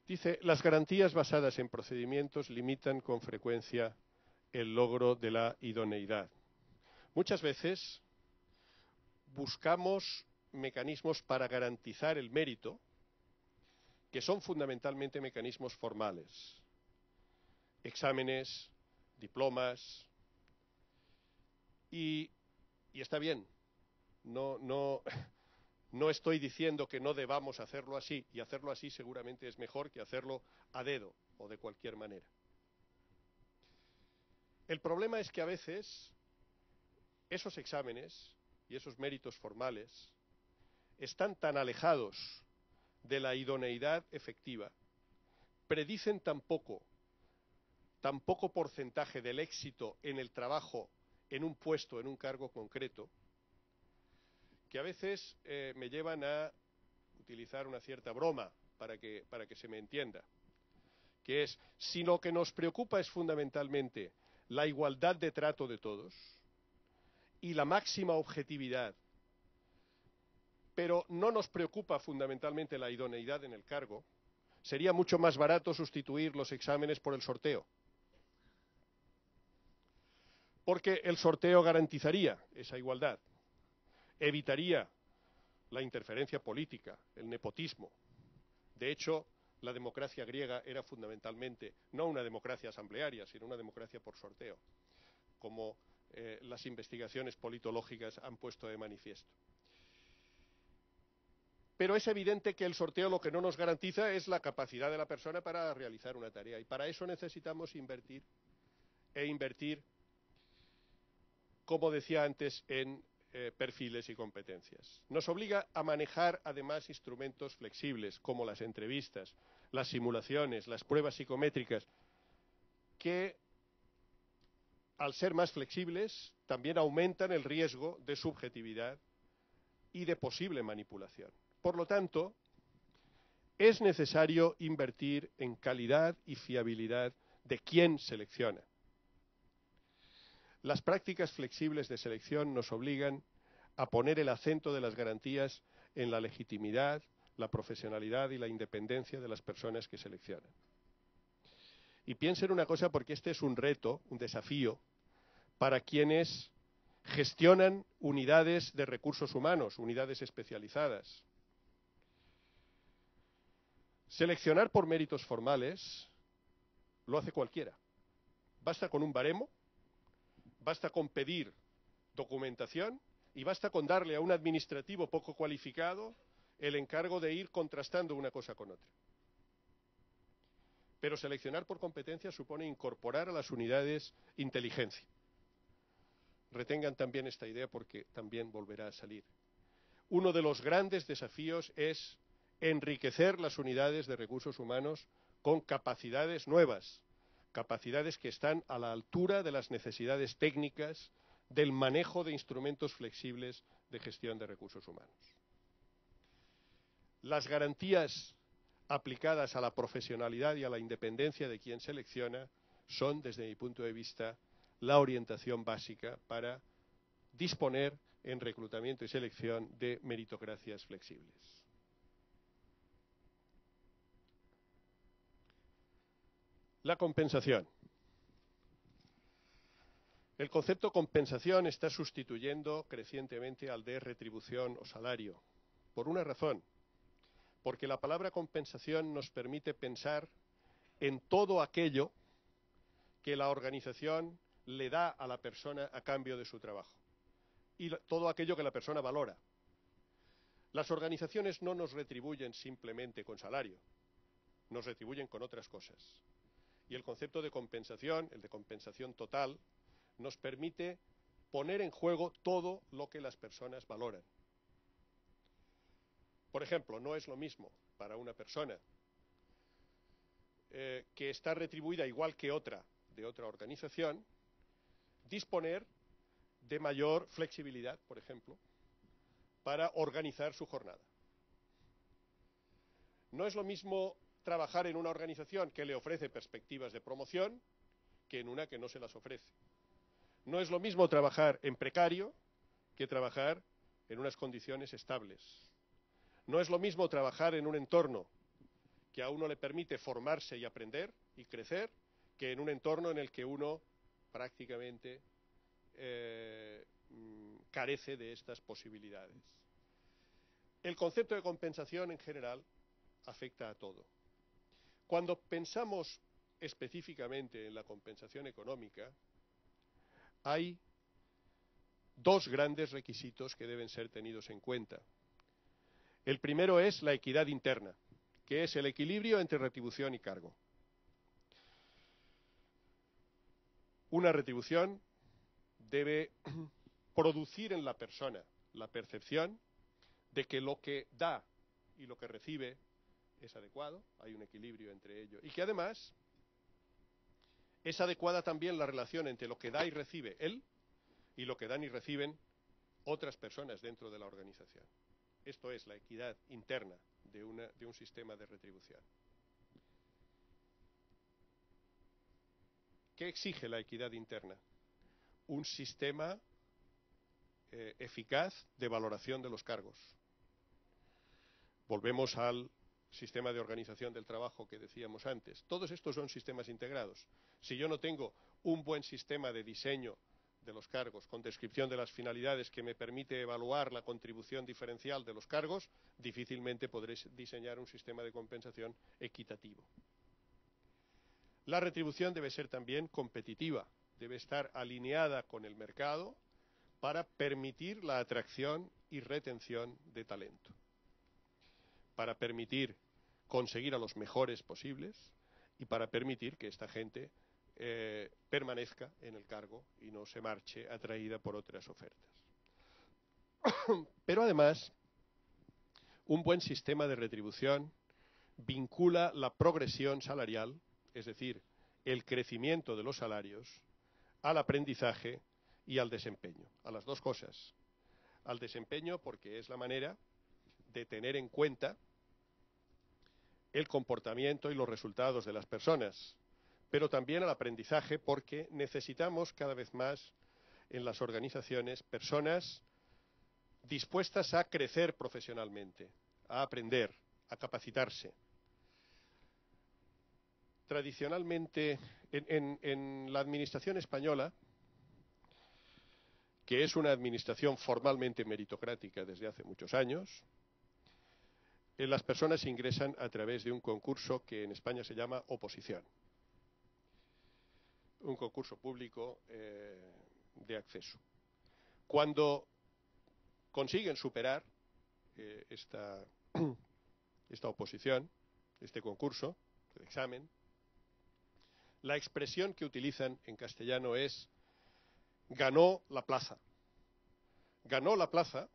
Dice, las garantías basadas en procedimientos limitan con frecuencia el logro de la idoneidad. Muchas veces buscamos mecanismos para garantizar el mérito, que son fundamentalmente mecanismos formales. Exámenes, diplomas. Y, está bien. No, no, no estoy diciendo que no debamos hacerlo así, y hacerlo así seguramente es mejor que hacerlo a dedo o de cualquier manera. El problema es que a veces esos exámenes y esos méritos formales están tan alejados de la idoneidad efectiva, predicen tan poco, tan poco porcentaje del éxito en el trabajo, en un puesto, en un cargo concreto, que a veces eh, me llevan a utilizar una cierta broma para que, para que se me entienda, que es, si lo que nos preocupa es fundamentalmente la igualdad de trato de todos, y la máxima objetividad. Pero no nos preocupa fundamentalmente la idoneidad en el cargo. Sería mucho más barato sustituir los exámenes por el sorteo. Porque el sorteo garantizaría esa igualdad, evitaría la interferencia política, el nepotismo. De hecho, la democracia griega era fundamentalmente no una democracia asamblearia, sino una democracia por sorteo, como eh, las investigaciones politológicas han puesto de manifiesto. Pero es evidente que el sorteo lo que no nos garantiza es la capacidad de la persona para realizar una tarea. Y para eso necesitamos invertir e invertir, como decía antes, en eh, perfiles y competencias. Nos obliga a manejar además instrumentos flexibles como las entrevistas, las simulaciones, las pruebas psicométricas, que al ser más flexibles también aumentan el riesgo de subjetividad y de posible manipulación. Por lo tanto, es necesario invertir en calidad y fiabilidad de quién selecciona. Las prácticas flexibles de selección nos obligan a poner el acento de las garantías en la legitimidad, la profesionalidad y la independencia de las personas que seleccionan. Y piensen una cosa porque este es un reto, un desafío para quienes gestionan unidades de recursos humanos, unidades especializadas. Seleccionar por méritos formales lo hace cualquiera. Basta con un baremo, basta con pedir documentación y basta con darle a un administrativo poco cualificado el encargo de ir contrastando una cosa con otra. Pero seleccionar por competencia supone incorporar a las unidades inteligencia. Retengan también esta idea porque también volverá a salir. Uno de los grandes desafíos es enriquecer las unidades de recursos humanos con capacidades nuevas, capacidades que están a la altura de las necesidades técnicas del manejo de instrumentos flexibles de gestión de recursos humanos. Las garantías aplicadas a la profesionalidad y a la independencia de quien selecciona son, desde mi punto de vista, la orientación básica para disponer en reclutamiento y selección de meritocracias flexibles. La compensación. El concepto compensación está sustituyendo crecientemente al de retribución o salario, por una razón, porque la palabra compensación nos permite pensar en todo aquello que la organización le da a la persona a cambio de su trabajo y todo aquello que la persona valora. Las organizaciones no nos retribuyen simplemente con salario, nos retribuyen con otras cosas. Y el concepto de compensación, el de compensación total, nos permite poner en juego todo lo que las personas valoran. Por ejemplo, no es lo mismo para una persona eh, que está retribuida igual que otra de otra organización disponer de mayor flexibilidad, por ejemplo, para organizar su jornada. No es lo mismo trabajar en una organización que le ofrece perspectivas de promoción que en una que no se las ofrece. No es lo mismo trabajar en precario que trabajar en unas condiciones estables. No es lo mismo trabajar en un entorno que a uno le permite formarse y aprender y crecer que en un entorno en el que uno prácticamente eh, mm, carece de estas posibilidades. El concepto de compensación en general afecta a todo. Cuando pensamos específicamente en la compensación económica, hay dos grandes requisitos que deben ser tenidos en cuenta. El primero es la equidad interna, que es el equilibrio entre retribución y cargo. Una retribución debe producir en la persona la percepción de que lo que da y lo que recibe es adecuado, hay un equilibrio entre ellos, y que además es adecuada también la relación entre lo que da y recibe él y lo que dan y reciben otras personas dentro de la organización. Esto es la equidad interna de, de un sistema de retribución. ¿Qué exige la equidad interna? Un sistema eh, eficaz de valoración de los cargos. Volvemos al sistema de organización del trabajo que decíamos antes. Todos estos son sistemas integrados. Si yo no tengo un buen sistema de diseño de los cargos, con descripción de las finalidades que me permite evaluar la contribución diferencial de los cargos, difícilmente podré diseñar un sistema de compensación equitativo. La retribución debe ser también competitiva, debe estar alineada con el mercado para permitir la atracción y retención de talento, para permitir conseguir a los mejores posibles y para permitir que esta gente eh, permanezca en el cargo y no se marche atraída por otras ofertas. Pero además, un buen sistema de retribución vincula la progresión salarial, es decir, el crecimiento de los salarios, al aprendizaje y al desempeño, a las dos cosas. Al desempeño porque es la manera de tener en cuenta el comportamiento y los resultados de las personas, pero también al aprendizaje porque necesitamos cada vez más en las organizaciones personas dispuestas a crecer profesionalmente, a aprender, a capacitarse. Tradicionalmente, en, la administración española, que es una administración formalmente meritocrática desde hace muchos años, eh, las personas ingresan a través de un concurso que en España se llama oposición un concurso público eh, de acceso. Cuando consiguen superar eh, esta, esta oposición, este concurso, este examen, la expresión que utilizan en castellano es ganó la plaza. Ganó la plaza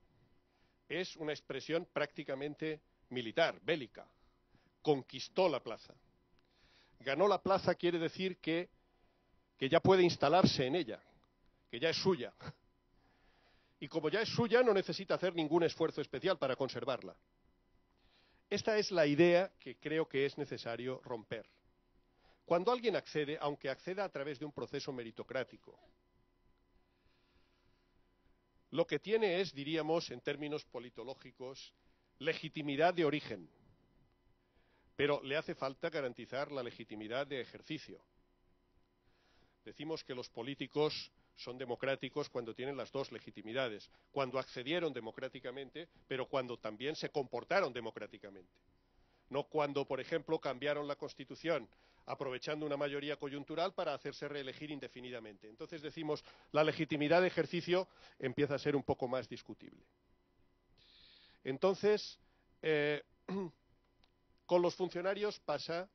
es una expresión prácticamente militar, bélica. Conquistó la plaza. Ganó la plaza quiere decir que que ya puede instalarse en ella, que ya es suya. Y como ya es suya, no necesita hacer ningún esfuerzo especial para conservarla. Esta es la idea que creo que es necesario romper. Cuando alguien accede, aunque acceda a través de un proceso meritocrático, lo que tiene es, diríamos, en términos politológicos, legitimidad de origen, pero le hace falta garantizar la legitimidad de ejercicio. Decimos que los políticos son democráticos cuando tienen las dos legitimidades, cuando accedieron democráticamente, pero cuando también se comportaron democráticamente. No cuando, por ejemplo, cambiaron la Constitución aprovechando una mayoría coyuntural para hacerse reelegir indefinidamente. Entonces decimos, la legitimidad de ejercicio empieza a ser un poco más discutible. Entonces, eh, con los funcionarios pasa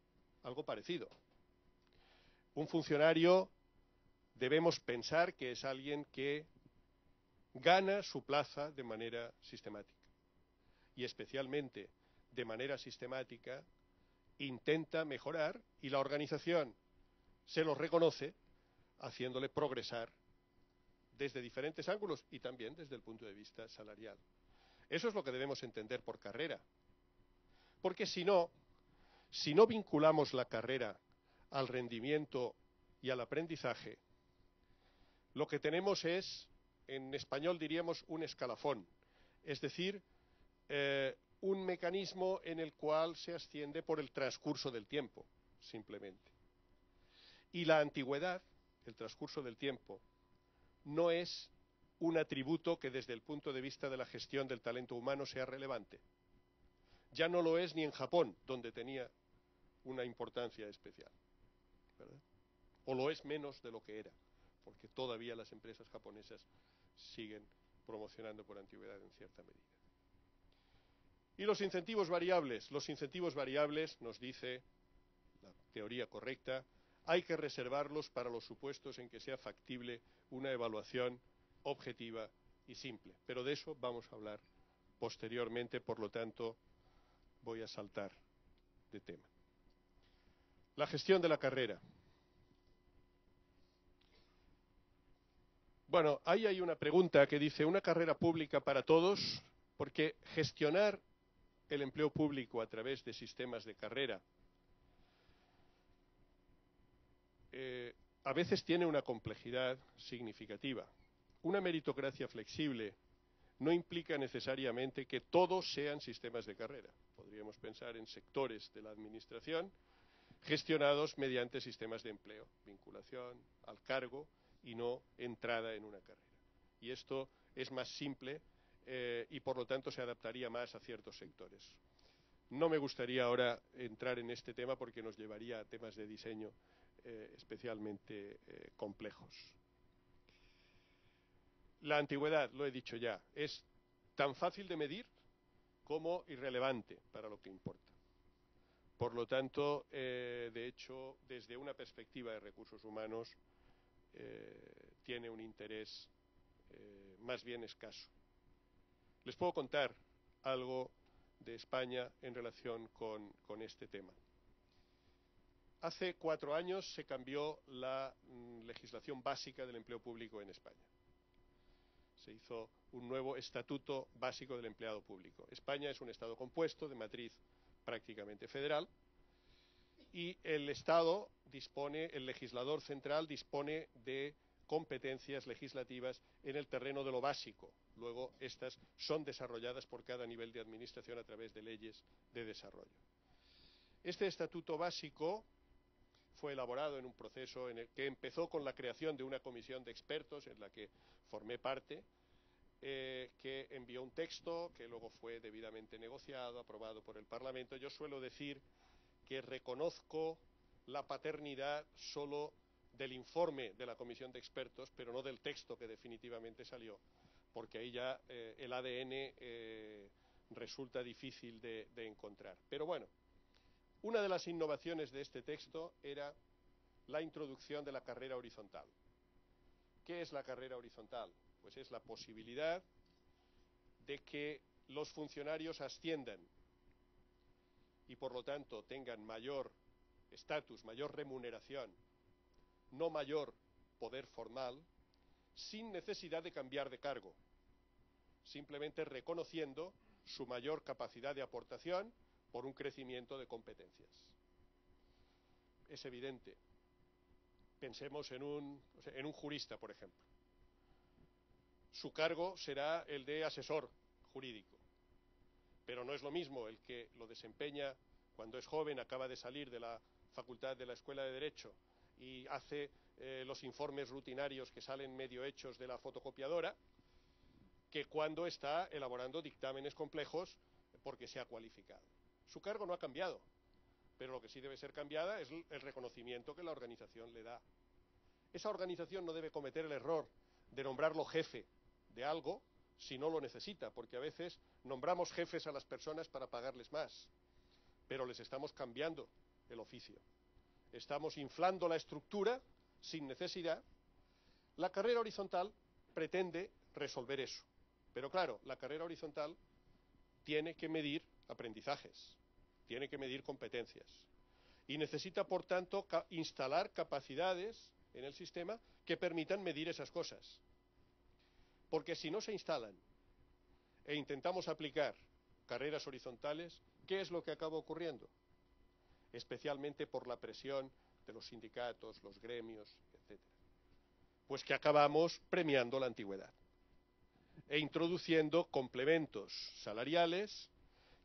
algo parecido. Un funcionario debemos pensar que es alguien que gana su plaza de manera sistemática. Y especialmente de manera sistemática intenta mejorar y la organización se lo reconoce haciéndole progresar desde diferentes ángulos y también desde el punto de vista salarial. Eso es lo que debemos entender por carrera. Porque si no, si no vinculamos la carrera al rendimiento y al aprendizaje, lo que tenemos es, en español diríamos, un escalafón, es decir, eh, un mecanismo en el cual se asciende por el transcurso del tiempo, simplemente. Y la antigüedad, el transcurso del tiempo, no es un atributo que desde el punto de vista de la gestión del talento humano sea relevante. Ya no lo es ni en Japón, donde tenía una importancia especial. O lo es menos de lo que era porque todavía las empresas japonesas siguen promocionando por antigüedad en cierta medida. Y los incentivos variables. Los incentivos variables, nos dice la teoría correcta, hay que reservarlos para los supuestos en que sea factible una evaluación objetiva y simple. Pero de eso vamos a hablar posteriormente, por lo tanto, voy a saltar de tema. La gestión de la carrera. Bueno, ahí hay una pregunta que dice, ¿una carrera pública para todos? Porque gestionar el empleo público a través de sistemas de carrera eh, a veces tiene una complejidad significativa. Una meritocracia flexible no implica necesariamente que todos sean sistemas de carrera. Podríamos pensar en sectores de la Administración gestionados mediante sistemas de empleo, vinculación al cargo, y no entrada en una carrera. Y esto es más simple eh, y por lo tanto se adaptaría más a ciertos sectores. No me gustaría ahora entrar en este tema porque nos llevaría a temas de diseño eh, especialmente eh, complejos. La antigüedad, lo he dicho ya, es tan fácil de medir como irrelevante para lo que importa. Por lo tanto, de hecho, desde una perspectiva de recursos humanos, tiene un interés más bien escaso. Les puedo contar algo de España en relación con, este tema. Hace cuatro años se cambió la mm, legislación básica del empleo público en España. Se hizo un nuevo estatuto básico del empleado público. España es un Estado compuesto de matriz prácticamente federal y el Estado dispone, el legislador central dispone de competencias legislativas en el terreno de lo básico. Luego, estas son desarrolladas por cada nivel de administración a través de leyes de desarrollo. Este estatuto básico fue elaborado en un proceso que empezó con la creación de una comisión de expertos en la que formé parte, eh, que envió un texto que luego fue debidamente negociado, aprobado por el Parlamento. Yo suelo decir que reconozco la paternidad solo del informe de la comisión de expertos, pero no del texto que definitivamente salió, porque ahí ya eh, el ADN eh, resulta difícil de encontrar. Pero bueno, una de las innovaciones de este texto era la introducción de la carrera horizontal. ¿Qué es la carrera horizontal? Pues es la posibilidad de que los funcionarios asciendan y por lo tanto tengan mayor estatus, mayor remuneración, no mayor poder formal, sin necesidad de cambiar de cargo, simplemente reconociendo su mayor capacidad de aportación por un crecimiento de competencias. Es evidente. Pensemos en un, en un jurista, por ejemplo. Su cargo será el de asesor jurídico, pero no es lo mismo el que lo desempeña cuando es joven, acaba de salir de la facultad de la Escuela de Derecho y hace eh, los informes rutinarios que salen medio hechos de la fotocopiadora, que cuando está elaborando dictámenes complejos porque se ha cualificado. Su cargo no ha cambiado, pero lo que sí debe ser cambiada es el reconocimiento que la organización le da. Esa organización no debe cometer el error de nombrarlo jefe de algo si no lo necesita, porque a veces nombramos jefes a las personas para pagarles más, pero les estamos cambiando el oficio. Estamos inflando la estructura sin necesidad. La carrera horizontal pretende resolver eso. Pero claro, la carrera horizontal tiene que medir aprendizajes tiene que medir competencias y necesita, por tanto, instalar capacidades en el sistema que permitan medir esas cosas. Porque si no se instalan e intentamos aplicar carreras horizontales, ¿qué es lo que acaba ocurriendo? Especialmente por la presión de los sindicatos, los gremios, etc. Pues que acabamos premiando la antigüedad e introduciendo complementos salariales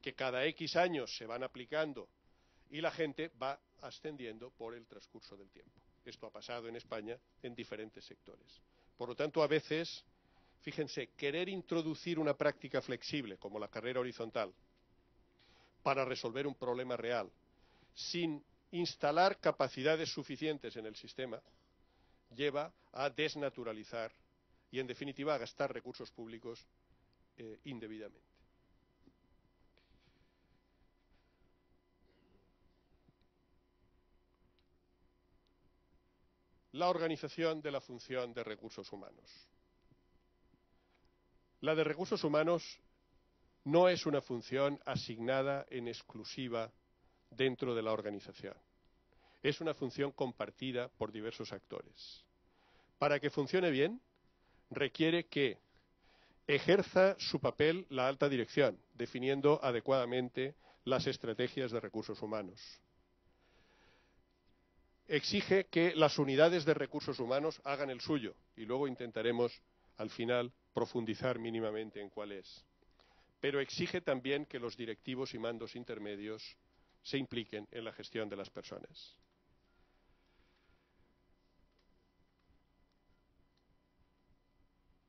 que cada X años se van aplicando y la gente va ascendiendo por el transcurso del tiempo. Esto ha pasado en España en diferentes sectores. Por lo tanto, a veces, fíjense, querer introducir una práctica flexible como la carrera horizontal para resolver un problema real sin instalar capacidades suficientes en el sistema lleva a desnaturalizar y, en definitiva, a gastar recursos públicos eh, indebidamente. la organización de la función de recursos humanos. La de recursos humanos no es una función asignada en exclusiva dentro de la organización. Es una función compartida por diversos actores. Para que funcione bien, requiere que ejerza su papel la alta dirección, definiendo adecuadamente las estrategias de recursos humanos exige que las unidades de recursos humanos hagan el suyo y luego intentaremos al final profundizar mínimamente en cuál es. Pero exige también que los directivos y mandos intermedios se impliquen en la gestión de las personas.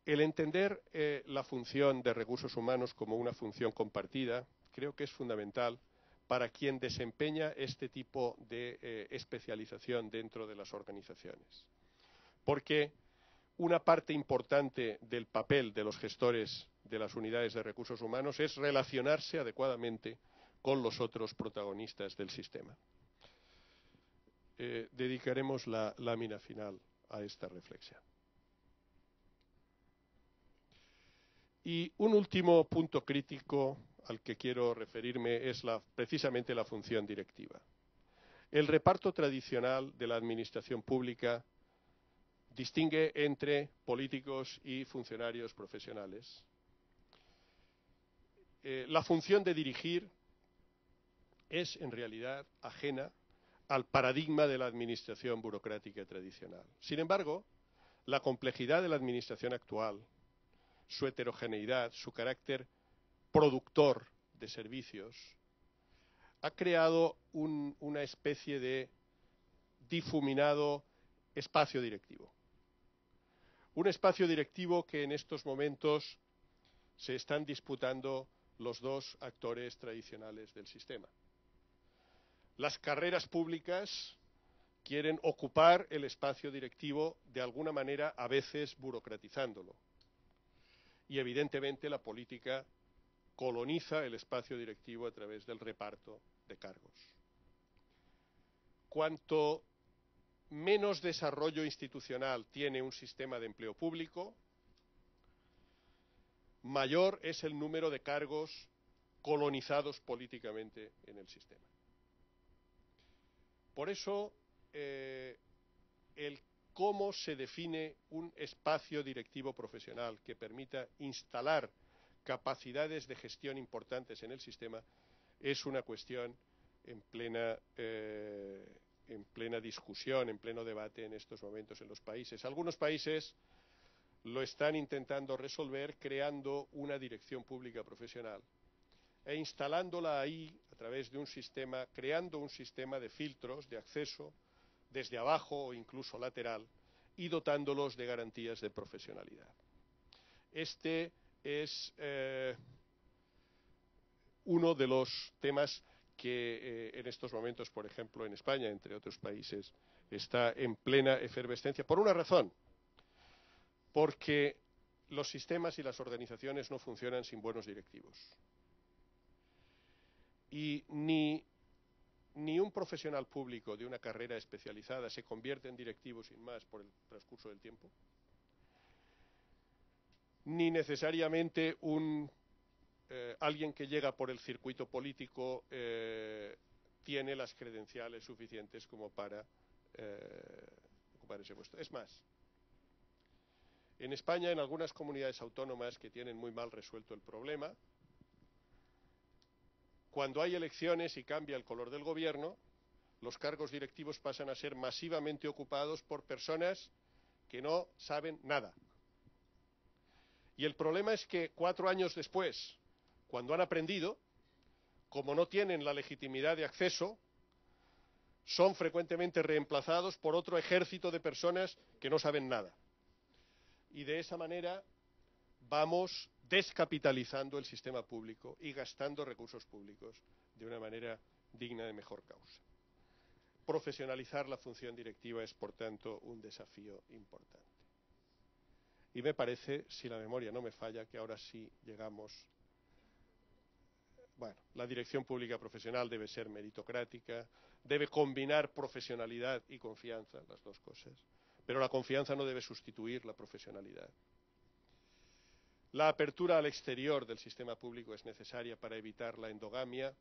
El entender eh, la función de recursos humanos como una función compartida creo que es fundamental para quien desempeña este tipo de eh, especialización dentro de las organizaciones. Porque una parte importante del papel de los gestores de las unidades de recursos humanos es relacionarse adecuadamente con los otros protagonistas del sistema. Eh, dedicaremos la lámina final a esta reflexión. Y un último punto crítico al que quiero referirme es precisamente la función directiva. El reparto tradicional de la administración pública distingue entre políticos y funcionarios profesionales. Eh, la función de dirigir es en realidad ajena al paradigma de la administración burocrática tradicional. Sin embargo, la complejidad de la administración actual, su heterogeneidad, su carácter productor de servicios, ha creado una especie de difuminado espacio directivo. Un espacio directivo que en estos momentos se están disputando los dos actores tradicionales del sistema. Las carreras públicas quieren ocupar el espacio directivo de alguna manera, a veces burocratizándolo. Y evidentemente la política coloniza el espacio directivo a través del reparto de cargos. Cuanto menos desarrollo institucional tiene un sistema de empleo público, mayor es el número de cargos colonizados políticamente en el sistema. Por eso, eh, el cómo se define un espacio directivo profesional que permita instalar capacidades de gestión importantes en el sistema es una cuestión en plena, eh, en plena discusión, en pleno debate en estos momentos en los países. Algunos países lo están intentando resolver creando una dirección pública profesional e instalándola ahí a través de un sistema, creando un sistema de filtros de acceso desde abajo o incluso lateral y dotándolos de garantías de profesionalidad. Este es eh, uno de los temas que eh, en estos momentos, por ejemplo, en España, entre otros países, está en plena efervescencia. Por una razón, porque los sistemas y las organizaciones no funcionan sin buenos directivos. Y ni, ni un profesional público de una carrera especializada se convierte en directivo sin más por el transcurso del tiempo, ni necesariamente eh, alguien que llega por el circuito político eh, tiene las credenciales suficientes como para eh, ocupar ese puesto. Es más, en España, en algunas comunidades autónomas que tienen muy mal resuelto el problema, cuando hay elecciones y cambia el color del gobierno, los cargos directivos pasan a ser masivamente ocupados por personas que no saben nada, y el problema es que cuatro años después, cuando han aprendido, como no tienen la legitimidad de acceso, son frecuentemente reemplazados por otro ejército de personas que no saben nada. Y de esa manera vamos descapitalizando el sistema público y gastando recursos públicos de una manera digna de mejor causa. Profesionalizar la función directiva es, por tanto, un desafío importante. Y me parece, si la memoria no me falla, que ahora sí llegamos. Bueno, la dirección pública profesional debe ser meritocrática, debe combinar profesionalidad y confianza, las dos cosas. Pero la confianza no debe sustituir la profesionalidad. La apertura al exterior del sistema público es necesaria para evitar la endogamia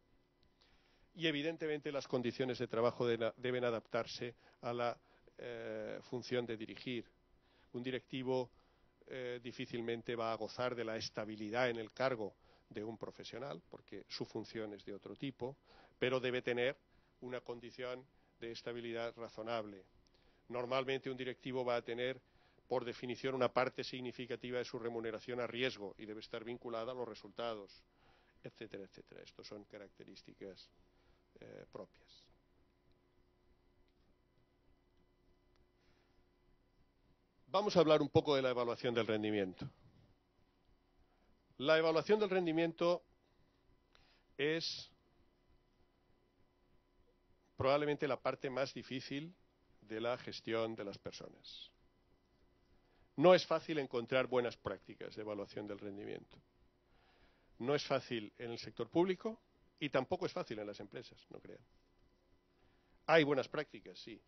y, evidentemente, las condiciones de trabajo deben adaptarse a la eh, función de dirigir. Un directivo eh, difícilmente va a gozar de la estabilidad en el cargo de un profesional, porque su función es de otro tipo, pero debe tener una condición de estabilidad razonable. Normalmente un directivo va a tener, por definición, una parte significativa de su remuneración a riesgo y debe estar vinculada a los resultados, etcétera, etcétera. Estas son características eh, propias. Vamos a hablar un poco de la evaluación del rendimiento. La evaluación del rendimiento es probablemente la parte más difícil de la gestión de las personas. No es fácil encontrar buenas prácticas de evaluación del rendimiento. No es fácil en el sector público y tampoco es fácil en las empresas, no crean. Hay buenas prácticas, sí,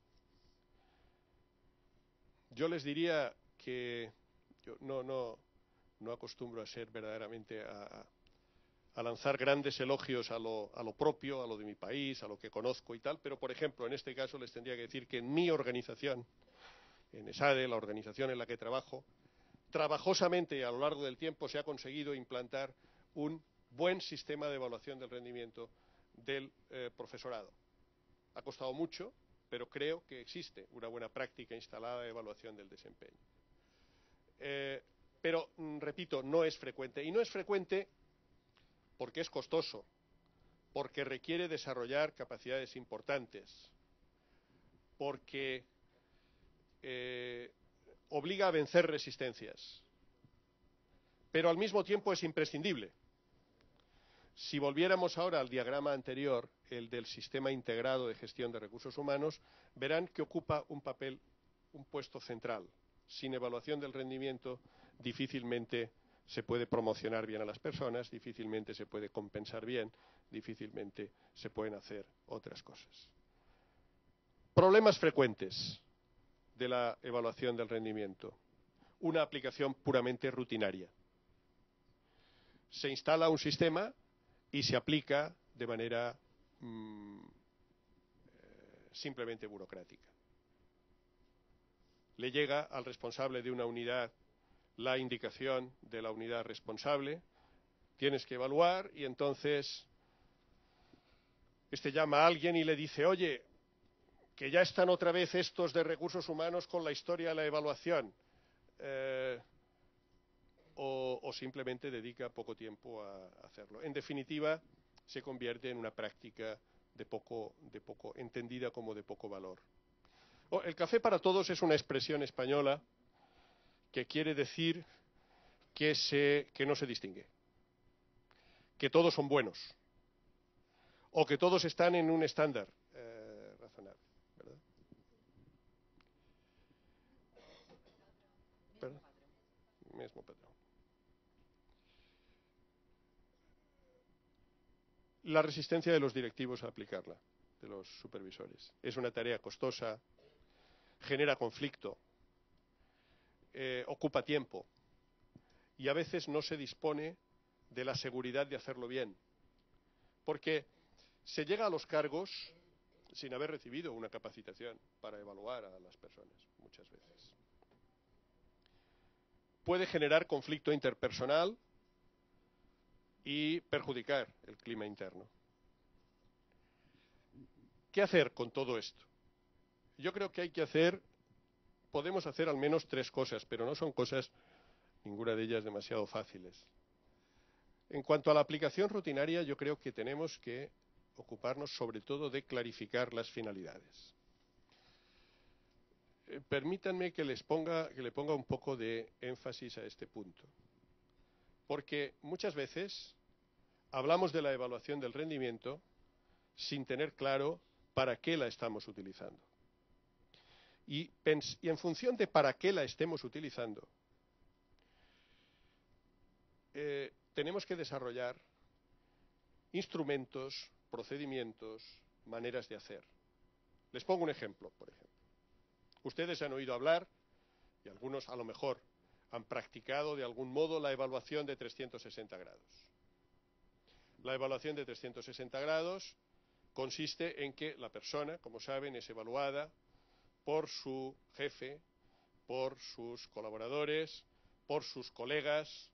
yo les diría que yo no, no, no acostumbro a ser verdaderamente a, lanzar grandes elogios a lo, a lo, propio, a lo de mi país, a lo que conozco y tal, pero por ejemplo, en este caso les tendría que decir que en mi organización, en ESADE, la organización en la que trabajo, trabajosamente a lo largo del tiempo se ha conseguido implantar un buen sistema de evaluación del rendimiento del eh, profesorado. Ha costado mucho, pero creo que existe una buena práctica instalada de evaluación del desempeño. Eh, pero, mm, repito, no es frecuente. Y no es frecuente porque es costoso, porque requiere desarrollar capacidades importantes, porque eh, obliga a vencer resistencias, pero al mismo tiempo es imprescindible. Si volviéramos ahora al diagrama anterior, el del sistema integrado de gestión de recursos humanos, verán que ocupa un papel, un puesto central. Sin evaluación del rendimiento, difícilmente se puede promocionar bien a las personas, difícilmente se puede compensar bien, difícilmente se pueden hacer otras cosas. Problemas frecuentes de la evaluación del rendimiento. Una aplicación puramente rutinaria. Se instala un sistema y se aplica de manera mm, eh, simplemente burocrática. Le llega al responsable de una unidad la indicación de la unidad responsable, tienes que evaluar y entonces este llama a alguien y le dice, oye, que ya están otra vez estos de recursos humanos con la historia de la evaluación. Eh, o, simplemente dedica poco tiempo a hacerlo. En definitiva, se convierte en una práctica de poco, entendida como de poco valor. el café para todos es una expresión española que quiere decir que no se distingue, que todos son buenos o que todos están en un estándar eh, razonable. ¿verdad? La resistencia de los directivos a aplicarla, de los supervisores. Es una tarea costosa, genera conflicto, eh, ocupa tiempo y a veces no se dispone de la seguridad de hacerlo bien. Porque se llega a los cargos sin haber recibido una capacitación para evaluar a las personas, muchas veces. Puede generar conflicto interpersonal y perjudicar el clima interno. ¿Qué hacer con todo esto? Yo creo que hay que hacer podemos hacer al menos tres cosas, pero no son cosas, ninguna de ellas demasiado fáciles. En cuanto a la aplicación rutinaria, yo creo que tenemos que ocuparnos sobre todo de clarificar las finalidades. Eh, permítanme que les ponga, le ponga un poco de énfasis a este punto. Porque muchas veces hablamos de la evaluación del rendimiento sin tener claro para qué la estamos utilizando y, en función de para qué la estemos utilizando, eh, tenemos que desarrollar instrumentos, procedimientos, maneras de hacer. Les pongo un ejemplo, por ejemplo. Ustedes han oído hablar, y algunos a lo mejor han practicado de algún modo la evaluación de 360 grados. La evaluación de 360 grados consiste en que la persona, como saben, es evaluada por su jefe, por sus colaboradores, por sus colegas,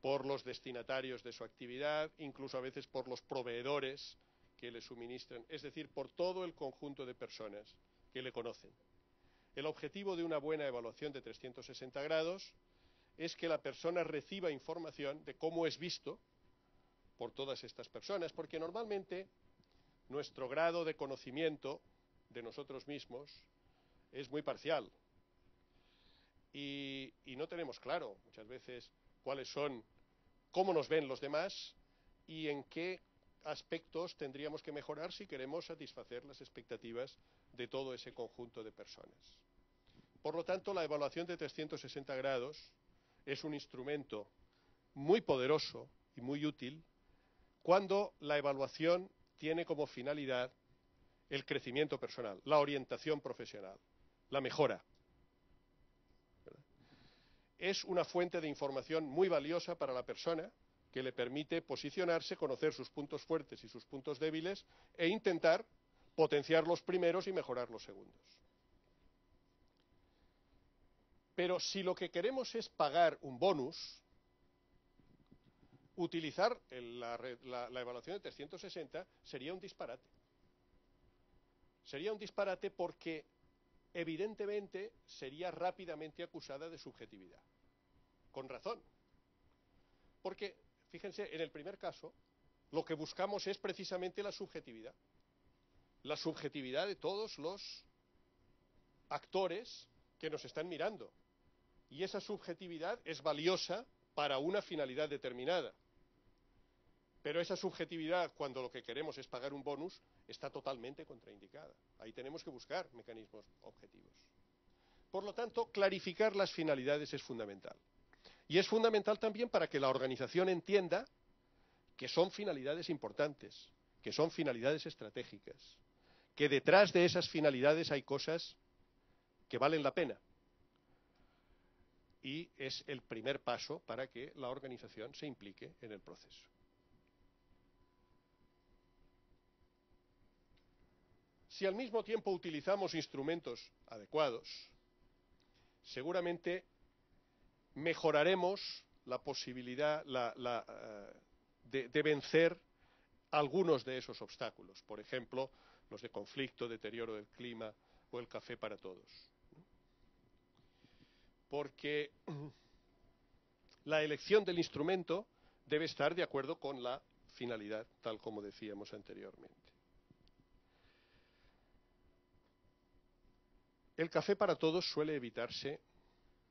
por los destinatarios de su actividad, incluso a veces por los proveedores que le suministran, es decir, por todo el conjunto de personas que le conocen. El objetivo de una buena evaluación de 360 grados es que la persona reciba información de cómo es visto por todas estas personas, porque normalmente nuestro grado de conocimiento de nosotros mismos es muy parcial. Y, no tenemos claro muchas veces cuáles son, cómo nos ven los demás y en qué aspectos tendríamos que mejorar si queremos satisfacer las expectativas de todo ese conjunto de personas. Por lo tanto, la evaluación de 360 grados es un instrumento muy poderoso y muy útil cuando la evaluación tiene como finalidad el crecimiento personal, la orientación profesional la mejora. es una fuente de información muy valiosa para la persona que le permite posicionarse, conocer sus puntos fuertes y sus puntos débiles e intentar potenciar los primeros y mejorar los segundos. Pero si lo que queremos es pagar un bonus, utilizar la, evaluación de 360 sería un disparate. Sería un disparate porque evidentemente sería rápidamente acusada de subjetividad. Con razón. Porque, fíjense, en el primer caso, lo que buscamos es precisamente la subjetividad. La subjetividad de todos los actores que nos están mirando. Y esa subjetividad es valiosa para una finalidad determinada. Pero esa subjetividad, cuando lo que queremos es pagar un bonus, está totalmente contraindicada. Ahí tenemos que buscar mecanismos objetivos. Por lo tanto, clarificar las finalidades es fundamental. Y es fundamental también para que la organización entienda que son finalidades importantes, que son finalidades estratégicas, que detrás de esas finalidades hay cosas que valen la pena. Y es el primer paso para que la organización se implique en el proceso. Si al mismo tiempo utilizamos instrumentos adecuados, seguramente mejoraremos la posibilidad eh, de, vencer algunos de esos obstáculos. Por ejemplo, los de conflicto, deterioro del clima o el café para todos. Porque la elección del instrumento debe estar de acuerdo con la finalidad, tal como decíamos anteriormente. El café para todos suele evitarse,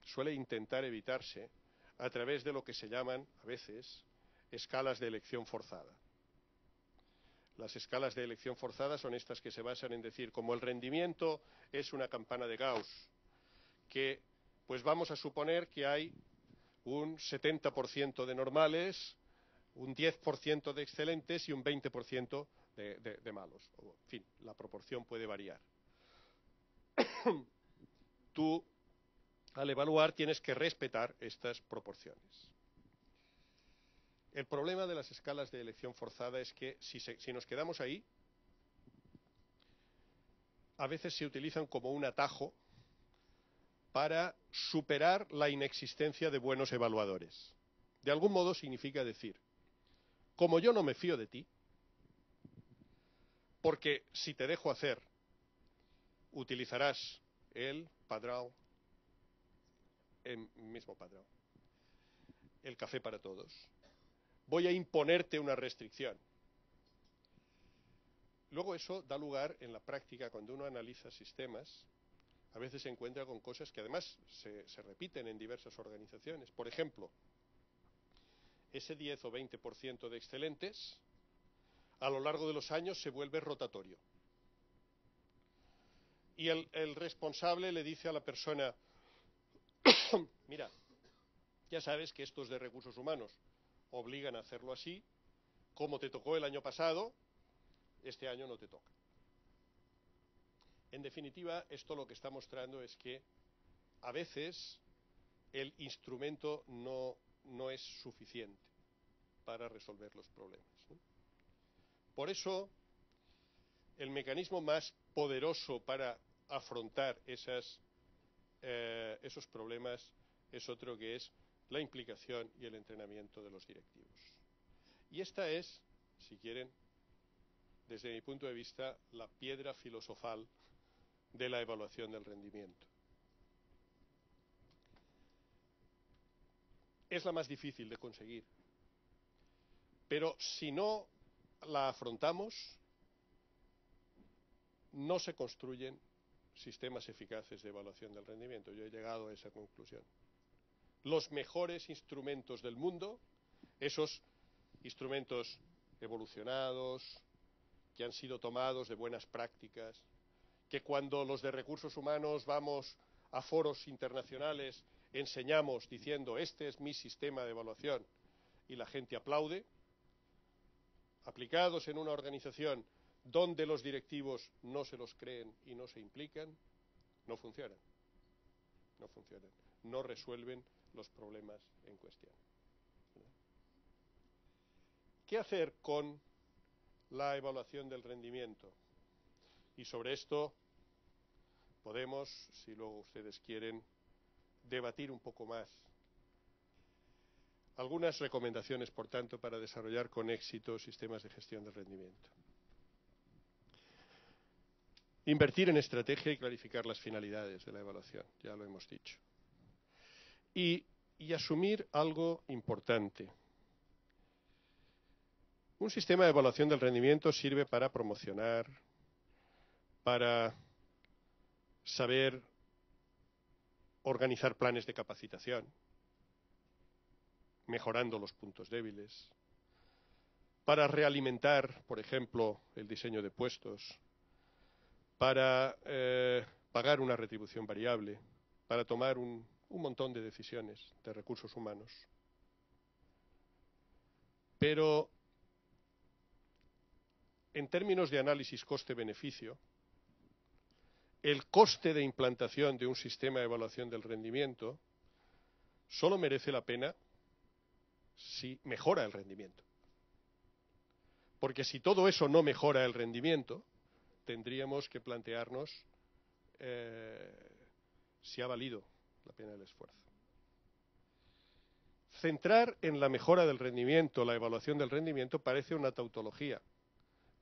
suele intentar evitarse a través de lo que se llaman, a veces, escalas de elección forzada. Las escalas de elección forzada son estas que se basan en decir, como el rendimiento es una campana de Gauss, que pues vamos a suponer que hay un 70% de normales, un 10% de excelentes y un 20% de, de malos. En fin, la proporción puede variar. tú, al evaluar, tienes que respetar estas proporciones. El problema de las escalas de elección forzada es que si, si nos quedamos ahí, a veces se utilizan como un atajo para superar la inexistencia de buenos evaluadores. De algún modo significa decir, como yo no me fío de ti, porque si te dejo hacer utilizarás el padrón, el mismo padrón, el café para todos. Voy a imponerte una restricción. Luego eso da lugar en la práctica, cuando uno analiza sistemas, a veces se encuentra con cosas que además se, repiten en diversas organizaciones. Por ejemplo, ese 10 o 20% de excelentes, a lo largo de los años se vuelve rotatorio y el, responsable le dice a la persona, mira, ya sabes que estos de recursos humanos obligan a hacerlo así, como te tocó el año pasado, este año no te toca. En definitiva, esto lo que está mostrando es que a veces el instrumento no, es suficiente para resolver los problemas. Por eso, el mecanismo más poderoso para afrontar eh, esos problemas es otro que es la implicación y el entrenamiento de los directivos. Y esta es, si quieren, desde mi punto de vista, la piedra filosofal de la evaluación del rendimiento. Es la más difícil de conseguir, pero si no la afrontamos, no se construyen sistemas eficaces de evaluación del rendimiento. Yo he llegado a esa conclusión. Los mejores instrumentos del mundo, esos instrumentos evolucionados, que han sido tomados de buenas prácticas, que cuando los de recursos humanos vamos a foros internacionales enseñamos diciendo este es mi sistema de evaluación y la gente aplaude, aplicados en una organización donde los directivos no se los creen y no se implican, no funcionan. No funcionan. No resuelven los problemas en cuestión. ¿Qué hacer con la evaluación del rendimiento? Y sobre esto podemos, si luego ustedes quieren, debatir un poco más. Algunas recomendaciones, por tanto, para desarrollar con éxito sistemas de gestión del rendimiento. Invertir en estrategia y clarificar las finalidades de la evaluación, ya lo hemos dicho. Y, y asumir algo importante. Un sistema de evaluación del rendimiento sirve para promocionar, para saber organizar planes de capacitación, mejorando los puntos débiles, para realimentar, por ejemplo, el diseño de puestos, para eh, pagar una retribución variable, para tomar un, un montón de decisiones de recursos humanos. Pero en términos de análisis coste-beneficio, el coste de implantación de un sistema de evaluación del rendimiento solo merece la pena si mejora el rendimiento. Porque si todo eso no mejora el rendimiento, tendríamos que plantearnos eh, si ha valido la pena el esfuerzo. Centrar en la mejora del rendimiento, la evaluación del rendimiento, parece una tautología,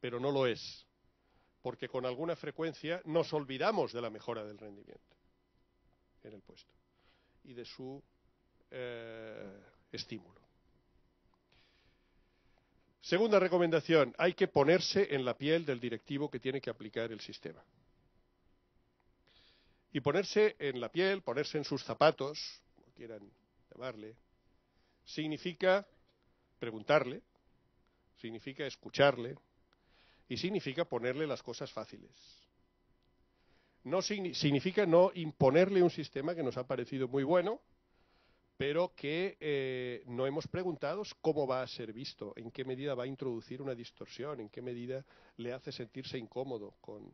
pero no lo es porque con alguna frecuencia nos olvidamos de la mejora del rendimiento en el puesto y de su eh, estímulo. Segunda recomendación, hay que ponerse en la piel del directivo que tiene que aplicar el sistema. Y ponerse en la piel, ponerse en sus zapatos, como quieran llamarle, significa preguntarle, significa escucharle, y significa ponerle las cosas fáciles. No significa no imponerle un sistema que nos ha parecido muy bueno, pero que eh, no hemos preguntado cómo va a ser visto, en qué medida va a introducir una distorsión, en qué medida le hace sentirse incómodo con.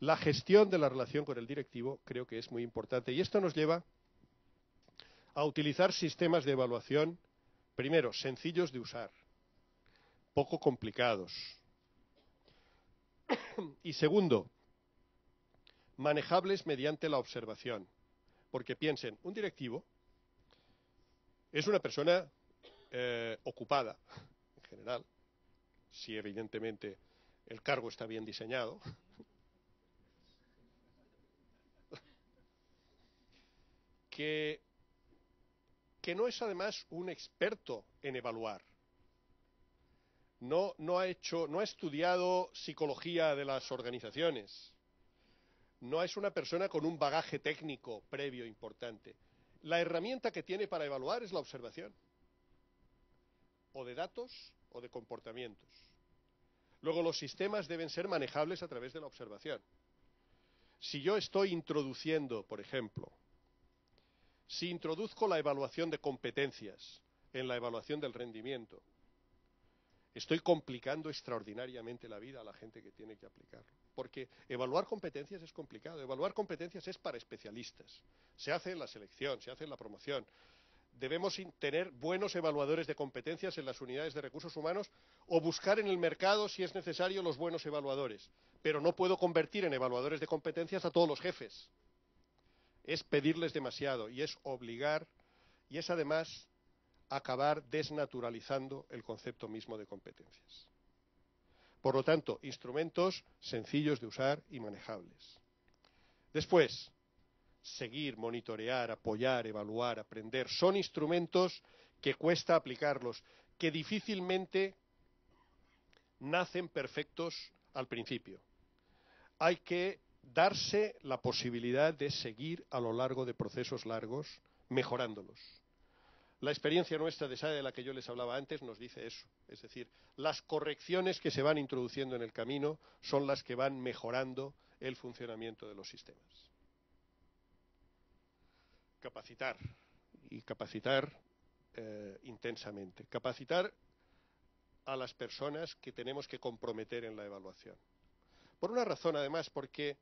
La gestión de la relación con el directivo creo que es muy importante y esto nos lleva a utilizar sistemas de evaluación, primero, sencillos de usar, poco complicados, y segundo, manejables mediante la observación. Porque piensen, un directivo es una persona eh, ocupada, en general, si evidentemente el cargo está bien diseñado, que, que no es además un experto en evaluar no, ha hecho, no ha estudiado psicología de las organizaciones, no es una persona con un bagaje técnico previo importante. La herramienta que tiene para evaluar es la observación, o de datos o de comportamientos. Luego los sistemas deben ser manejables a través de la observación. Si yo estoy introduciendo, por ejemplo, si introduzco la evaluación de competencias en la evaluación del rendimiento, Estoy complicando extraordinariamente la vida a la gente que tiene que aplicarlo. Porque evaluar competencias es complicado. Evaluar competencias es para especialistas. Se hace en la selección, se hace en la promoción. Debemos tener buenos evaluadores de competencias en las unidades de recursos humanos o buscar en el mercado, si es necesario, los buenos evaluadores. Pero no puedo convertir en evaluadores de competencias a todos los jefes. Es pedirles demasiado y es obligar y es además acabar desnaturalizando el concepto mismo de competencias. Por lo tanto, instrumentos sencillos de usar y manejables. Después, seguir, monitorear, apoyar, evaluar, aprender, son instrumentos que cuesta aplicarlos, que difícilmente nacen perfectos al principio. Hay que darse la posibilidad de seguir a lo largo de procesos largos mejorándolos. La experiencia nuestra de SAE de la que yo les hablaba antes nos dice eso. Es decir, las correcciones que se van introduciendo en el camino son las que van mejorando el funcionamiento de los sistemas. Capacitar y capacitar eh, intensamente. Capacitar a las personas que tenemos que comprometer en la evaluación. Por una razón, además, porque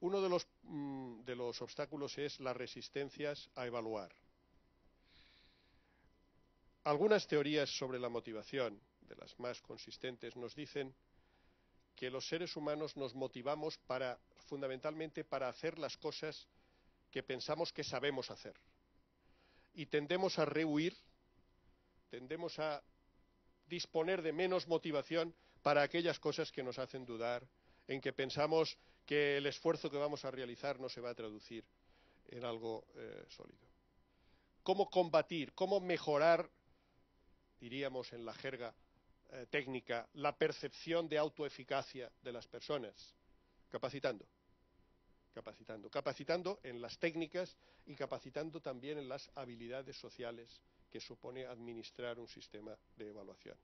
uno de los, mm, de los obstáculos es las resistencias a evaluar. Algunas teorías sobre la motivación, de las más consistentes, nos dicen que los seres humanos nos motivamos para, fundamentalmente para hacer las cosas que pensamos que sabemos hacer. Y tendemos a rehuir, tendemos a disponer de menos motivación para aquellas cosas que nos hacen dudar, en que pensamos que el esfuerzo que vamos a realizar no se va a traducir en algo eh, sólido. ¿Cómo combatir, cómo mejorar, diríamos en la jerga eh, técnica, la percepción de autoeficacia de las personas? Capacitando capacitando, capacitando en las técnicas y capacitando también en las habilidades sociales que supone administrar un sistema de evaluación,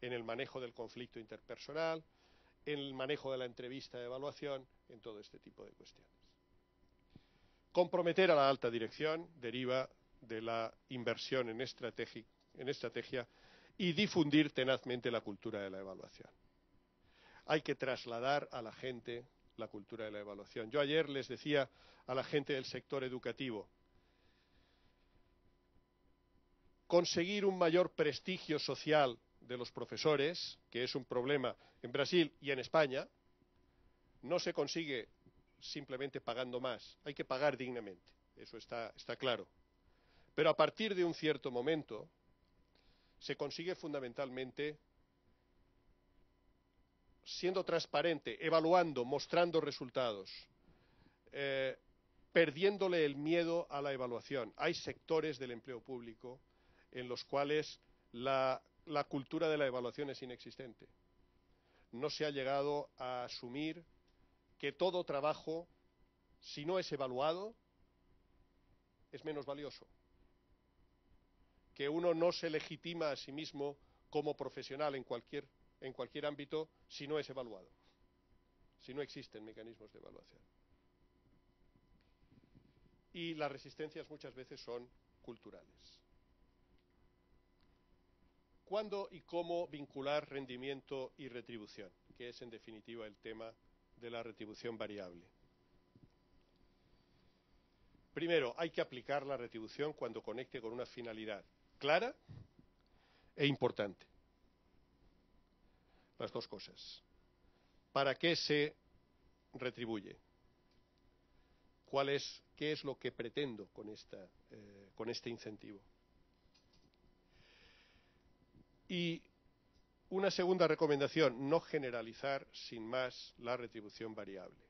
en el manejo del conflicto interpersonal, en el manejo de la entrevista de evaluación, en todo este tipo de cuestiones. Comprometer a la alta dirección deriva de la inversión en, en estrategia y difundir tenazmente la cultura de la evaluación. Hay que trasladar a la gente la cultura de la evaluación. Yo ayer les decía a la gente del sector educativo, conseguir un mayor prestigio social de los profesores, que es un problema en Brasil y en España, no se consigue simplemente pagando más, hay que pagar dignamente, eso está, está claro. Pero a partir de un cierto momento se consigue fundamentalmente siendo transparente, evaluando, mostrando resultados, eh, perdiéndole el miedo a la evaluación. Hay sectores del empleo público en los cuales la, la cultura de la evaluación es inexistente. No se ha llegado a asumir que todo trabajo, si no es evaluado, es menos valioso. Que uno no se legitima a sí mismo como profesional en cualquier en cualquier ámbito si no es evaluado, si no existen mecanismos de evaluación. Y las resistencias muchas veces son culturales. ¿Cuándo y cómo vincular rendimiento y retribución? Que es, en definitiva, el tema de la retribución variable. Primero, hay que aplicar la retribución cuando conecte con una finalidad clara e importante las dos cosas. ¿Para qué se retribuye? ¿Cuál es, ¿Qué es lo que pretendo con, eh, con este incentivo? Y una segunda recomendación, no generalizar sin más la retribución variable,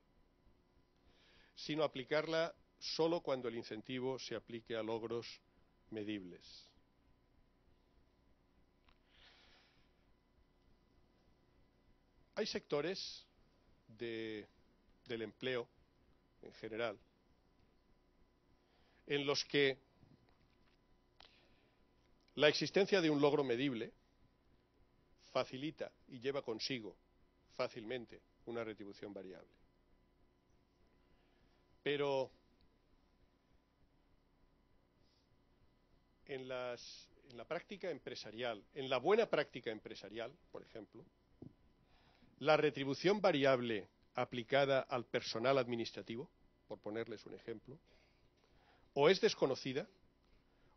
sino aplicarla solo cuando el incentivo se aplique a logros medibles. Hay sectores del empleo en general en los que la existencia de un logro medible facilita y lleva consigo fácilmente una retribución variable. Pero en, la práctica empresarial, en la buena práctica empresarial, por ejemplo, la retribución variable aplicada al personal administrativo, por ponerles un ejemplo, o es desconocida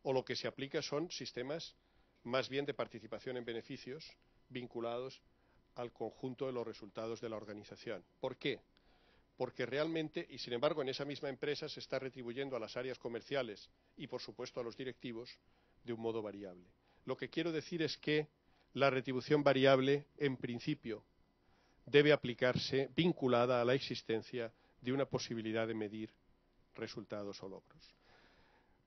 o lo que se aplica son sistemas más bien de participación en beneficios vinculados al conjunto de los resultados de la organización. ¿Por qué? Porque realmente, y sin embargo en esa misma empresa se está retribuyendo a las áreas comerciales y por supuesto a los directivos de un modo variable. Lo que quiero decir es que la retribución variable, en principio, debe aplicarse vinculada a la existencia de una posibilidad de medir resultados o logros.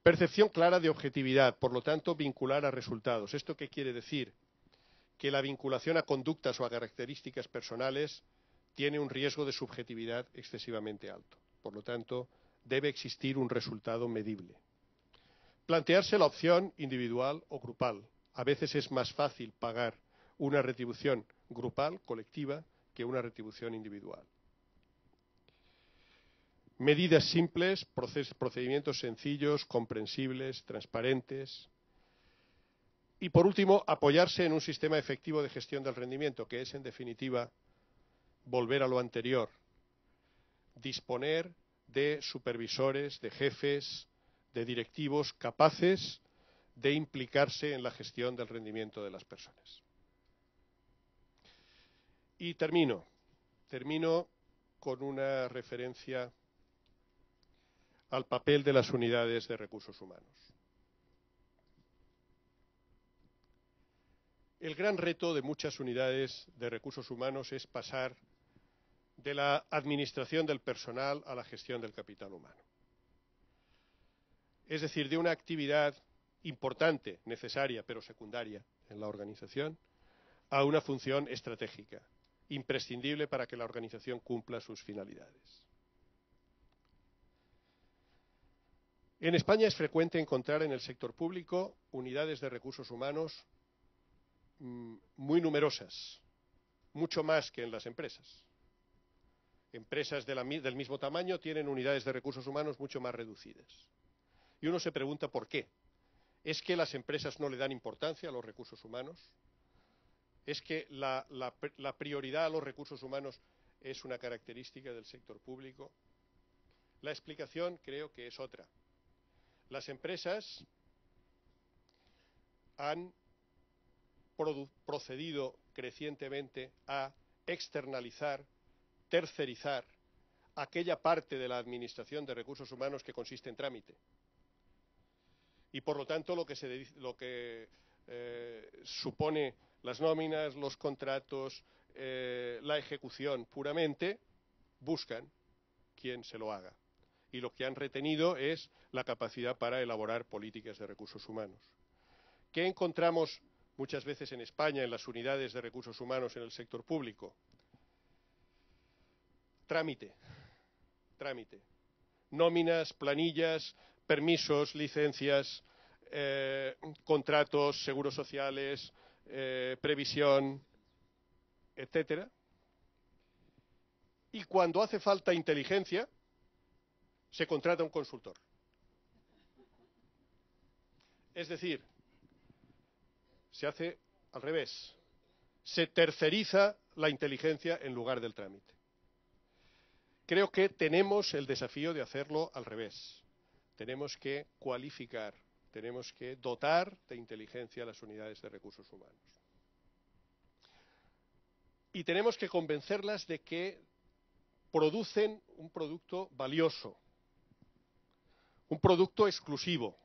Percepción clara de objetividad, por lo tanto, vincular a resultados. ¿Esto qué quiere decir? Que la vinculación a conductas o a características personales tiene un riesgo de subjetividad excesivamente alto. Por lo tanto, debe existir un resultado medible. Plantearse la opción individual o grupal. A veces es más fácil pagar una retribución grupal, colectiva, que una retribución individual. Medidas simples, procedimientos sencillos, comprensibles, transparentes. Y, por último, apoyarse en un sistema efectivo de gestión del rendimiento, que es, en definitiva, volver a lo anterior, disponer de supervisores, de jefes, de directivos capaces de implicarse en la gestión del rendimiento de las personas. Y termino, termino con una referencia al papel de las unidades de recursos humanos. El gran reto de muchas unidades de recursos humanos es pasar de la administración del personal a la gestión del capital humano. Es decir, de una actividad importante, necesaria, pero secundaria en la organización, a una función estratégica, imprescindible para que la organización cumpla sus finalidades. En España es frecuente encontrar en el sector público unidades de recursos humanos mm, muy numerosas, mucho más que en las empresas. Empresas del mismo tamaño tienen unidades de recursos humanos mucho más reducidas. Y uno se pregunta por qué. ¿Es que las empresas no le dan importancia a los recursos humanos? ¿Es que la, prioridad a los recursos humanos es una característica del sector público? La explicación creo que es otra. Las empresas han procedido crecientemente a externalizar, tercerizar aquella parte de la administración de recursos humanos que consiste en trámite y por lo tanto lo que, eh, supone las nóminas, los contratos, eh, la ejecución puramente, buscan quien se lo haga. Y lo que han retenido es la capacidad para elaborar políticas de recursos humanos. ¿Qué encontramos muchas veces en España en las unidades de recursos humanos en el sector público? Trámite, trámite. Nóminas, planillas, permisos, licencias, eh, contratos, seguros sociales, eh, previsión, etcétera. Y cuando hace falta inteligencia, se contrata un consultor. Es decir, se hace al revés. Se terceriza la inteligencia en lugar del trámite. Creo que tenemos el desafío de hacerlo al revés tenemos que cualificar, tenemos que dotar de inteligencia a las unidades de recursos humanos. Y tenemos que convencerlas de que producen un producto valioso, un producto exclusivo.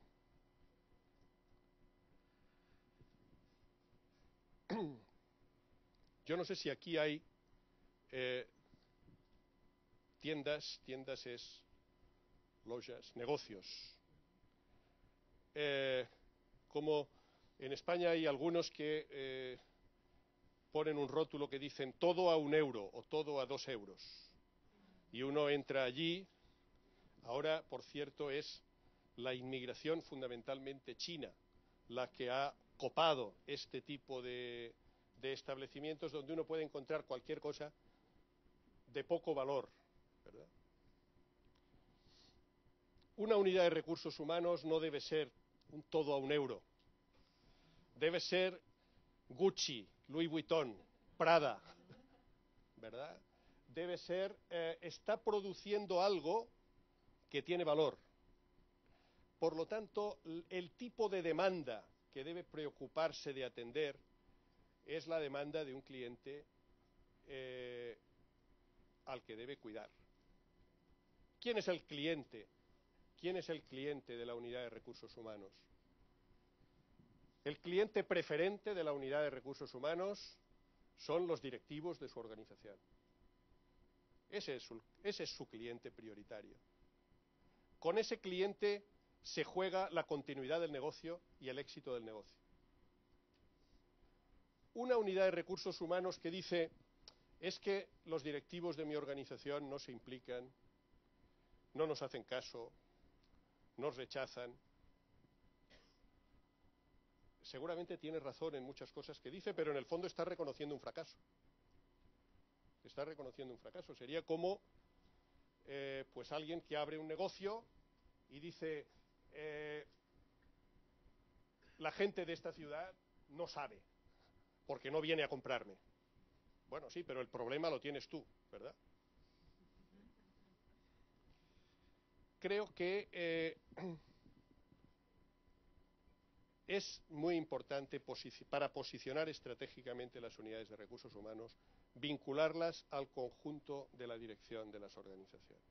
Yo no sé si aquí hay eh, tiendas, tiendas es lojas, negocios. Eh, como en España hay algunos que eh, ponen un rótulo que dicen todo a un euro o todo a dos euros. Y uno entra allí. Ahora, por cierto, es la inmigración fundamentalmente china la que ha copado este tipo de, establecimientos donde uno puede encontrar cualquier cosa de poco valor. Una unidad de recursos humanos no debe ser un todo a un euro. Debe ser Gucci, Louis Vuitton, Prada, ¿verdad? Debe ser, eh, está produciendo algo que tiene valor. Por lo tanto, el tipo de demanda que debe preocuparse de atender es la demanda de un cliente eh, al que debe cuidar. ¿Quién es el cliente ¿Quién es el cliente de la unidad de recursos humanos? El cliente preferente de la unidad de recursos humanos son los directivos de su organización. Ese es su, cliente prioritario. Con ese cliente se juega la continuidad del negocio y el éxito del negocio. Una unidad de recursos humanos que dice es que los directivos de mi organización no se implican, no nos hacen caso, nos rechazan. Seguramente tiene razón en muchas cosas que dice, pero en el fondo está reconociendo un fracaso. Está reconociendo un fracaso. Sería como eh, pues alguien que abre un negocio y dice eh, la gente de esta ciudad no sabe porque no viene a comprarme. Bueno, sí, pero el problema lo tienes tú, ¿verdad? Creo que eh, es muy importante para posicionar estratégicamente las unidades de recursos humanos vincularlas al conjunto de la dirección de las organizaciones.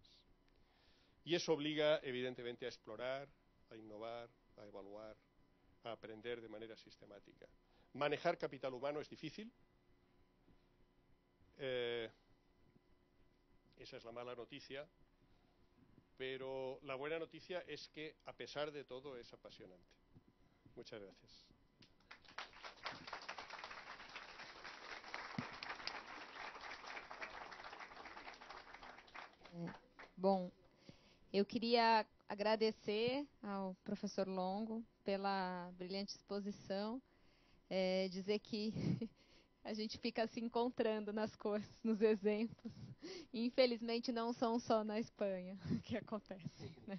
Y eso obliga, evidentemente, a explorar, a innovar, a evaluar, a aprender de manera sistemática. Manejar capital humano es difícil. Eh, esa es la mala noticia. Pero la buena noticia es que, a pesar de todo, es apasionante. Muchas gracias. Bom, eu queria agradecer ao professor Longo pela brilhante exposição, é, dizer que a gente fica se encontrando nas coisas, nos exemplos. E, infelizmente, não são só na Espanha que acontece. Né?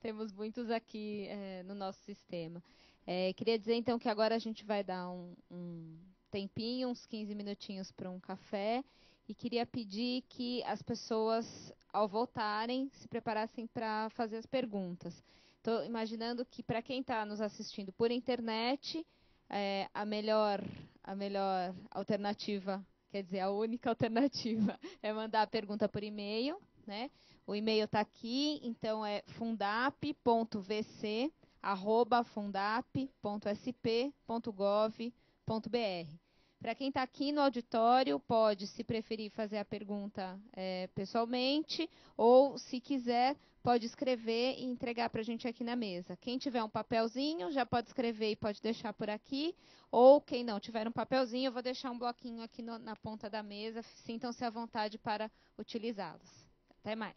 Temos muitos aqui é, no nosso sistema. É, queria dizer, então, que agora a gente vai dar um, um tempinho, uns 15 minutinhos para um café. E queria pedir que as pessoas, ao voltarem, se preparassem para fazer as perguntas. Estou imaginando que, para quem está nos assistindo por internet, é, a, melhor, a melhor alternativa, quer dizer, a única alternativa, é mandar a pergunta por e-mail. Né? O e-mail está aqui, então é fundap.vc arroba fundap.sp.gov.br. Para quem está aqui no auditório, pode, se preferir, fazer a pergunta é, pessoalmente, ou, se quiser, pode escrever e entregar para a gente aqui na mesa. Quem tiver um papelzinho, já pode escrever e pode deixar por aqui, ou quem não tiver um papelzinho, eu vou deixar um bloquinho aqui no, na ponta da mesa. Sintam-se à vontade para utilizá-los. Até mais.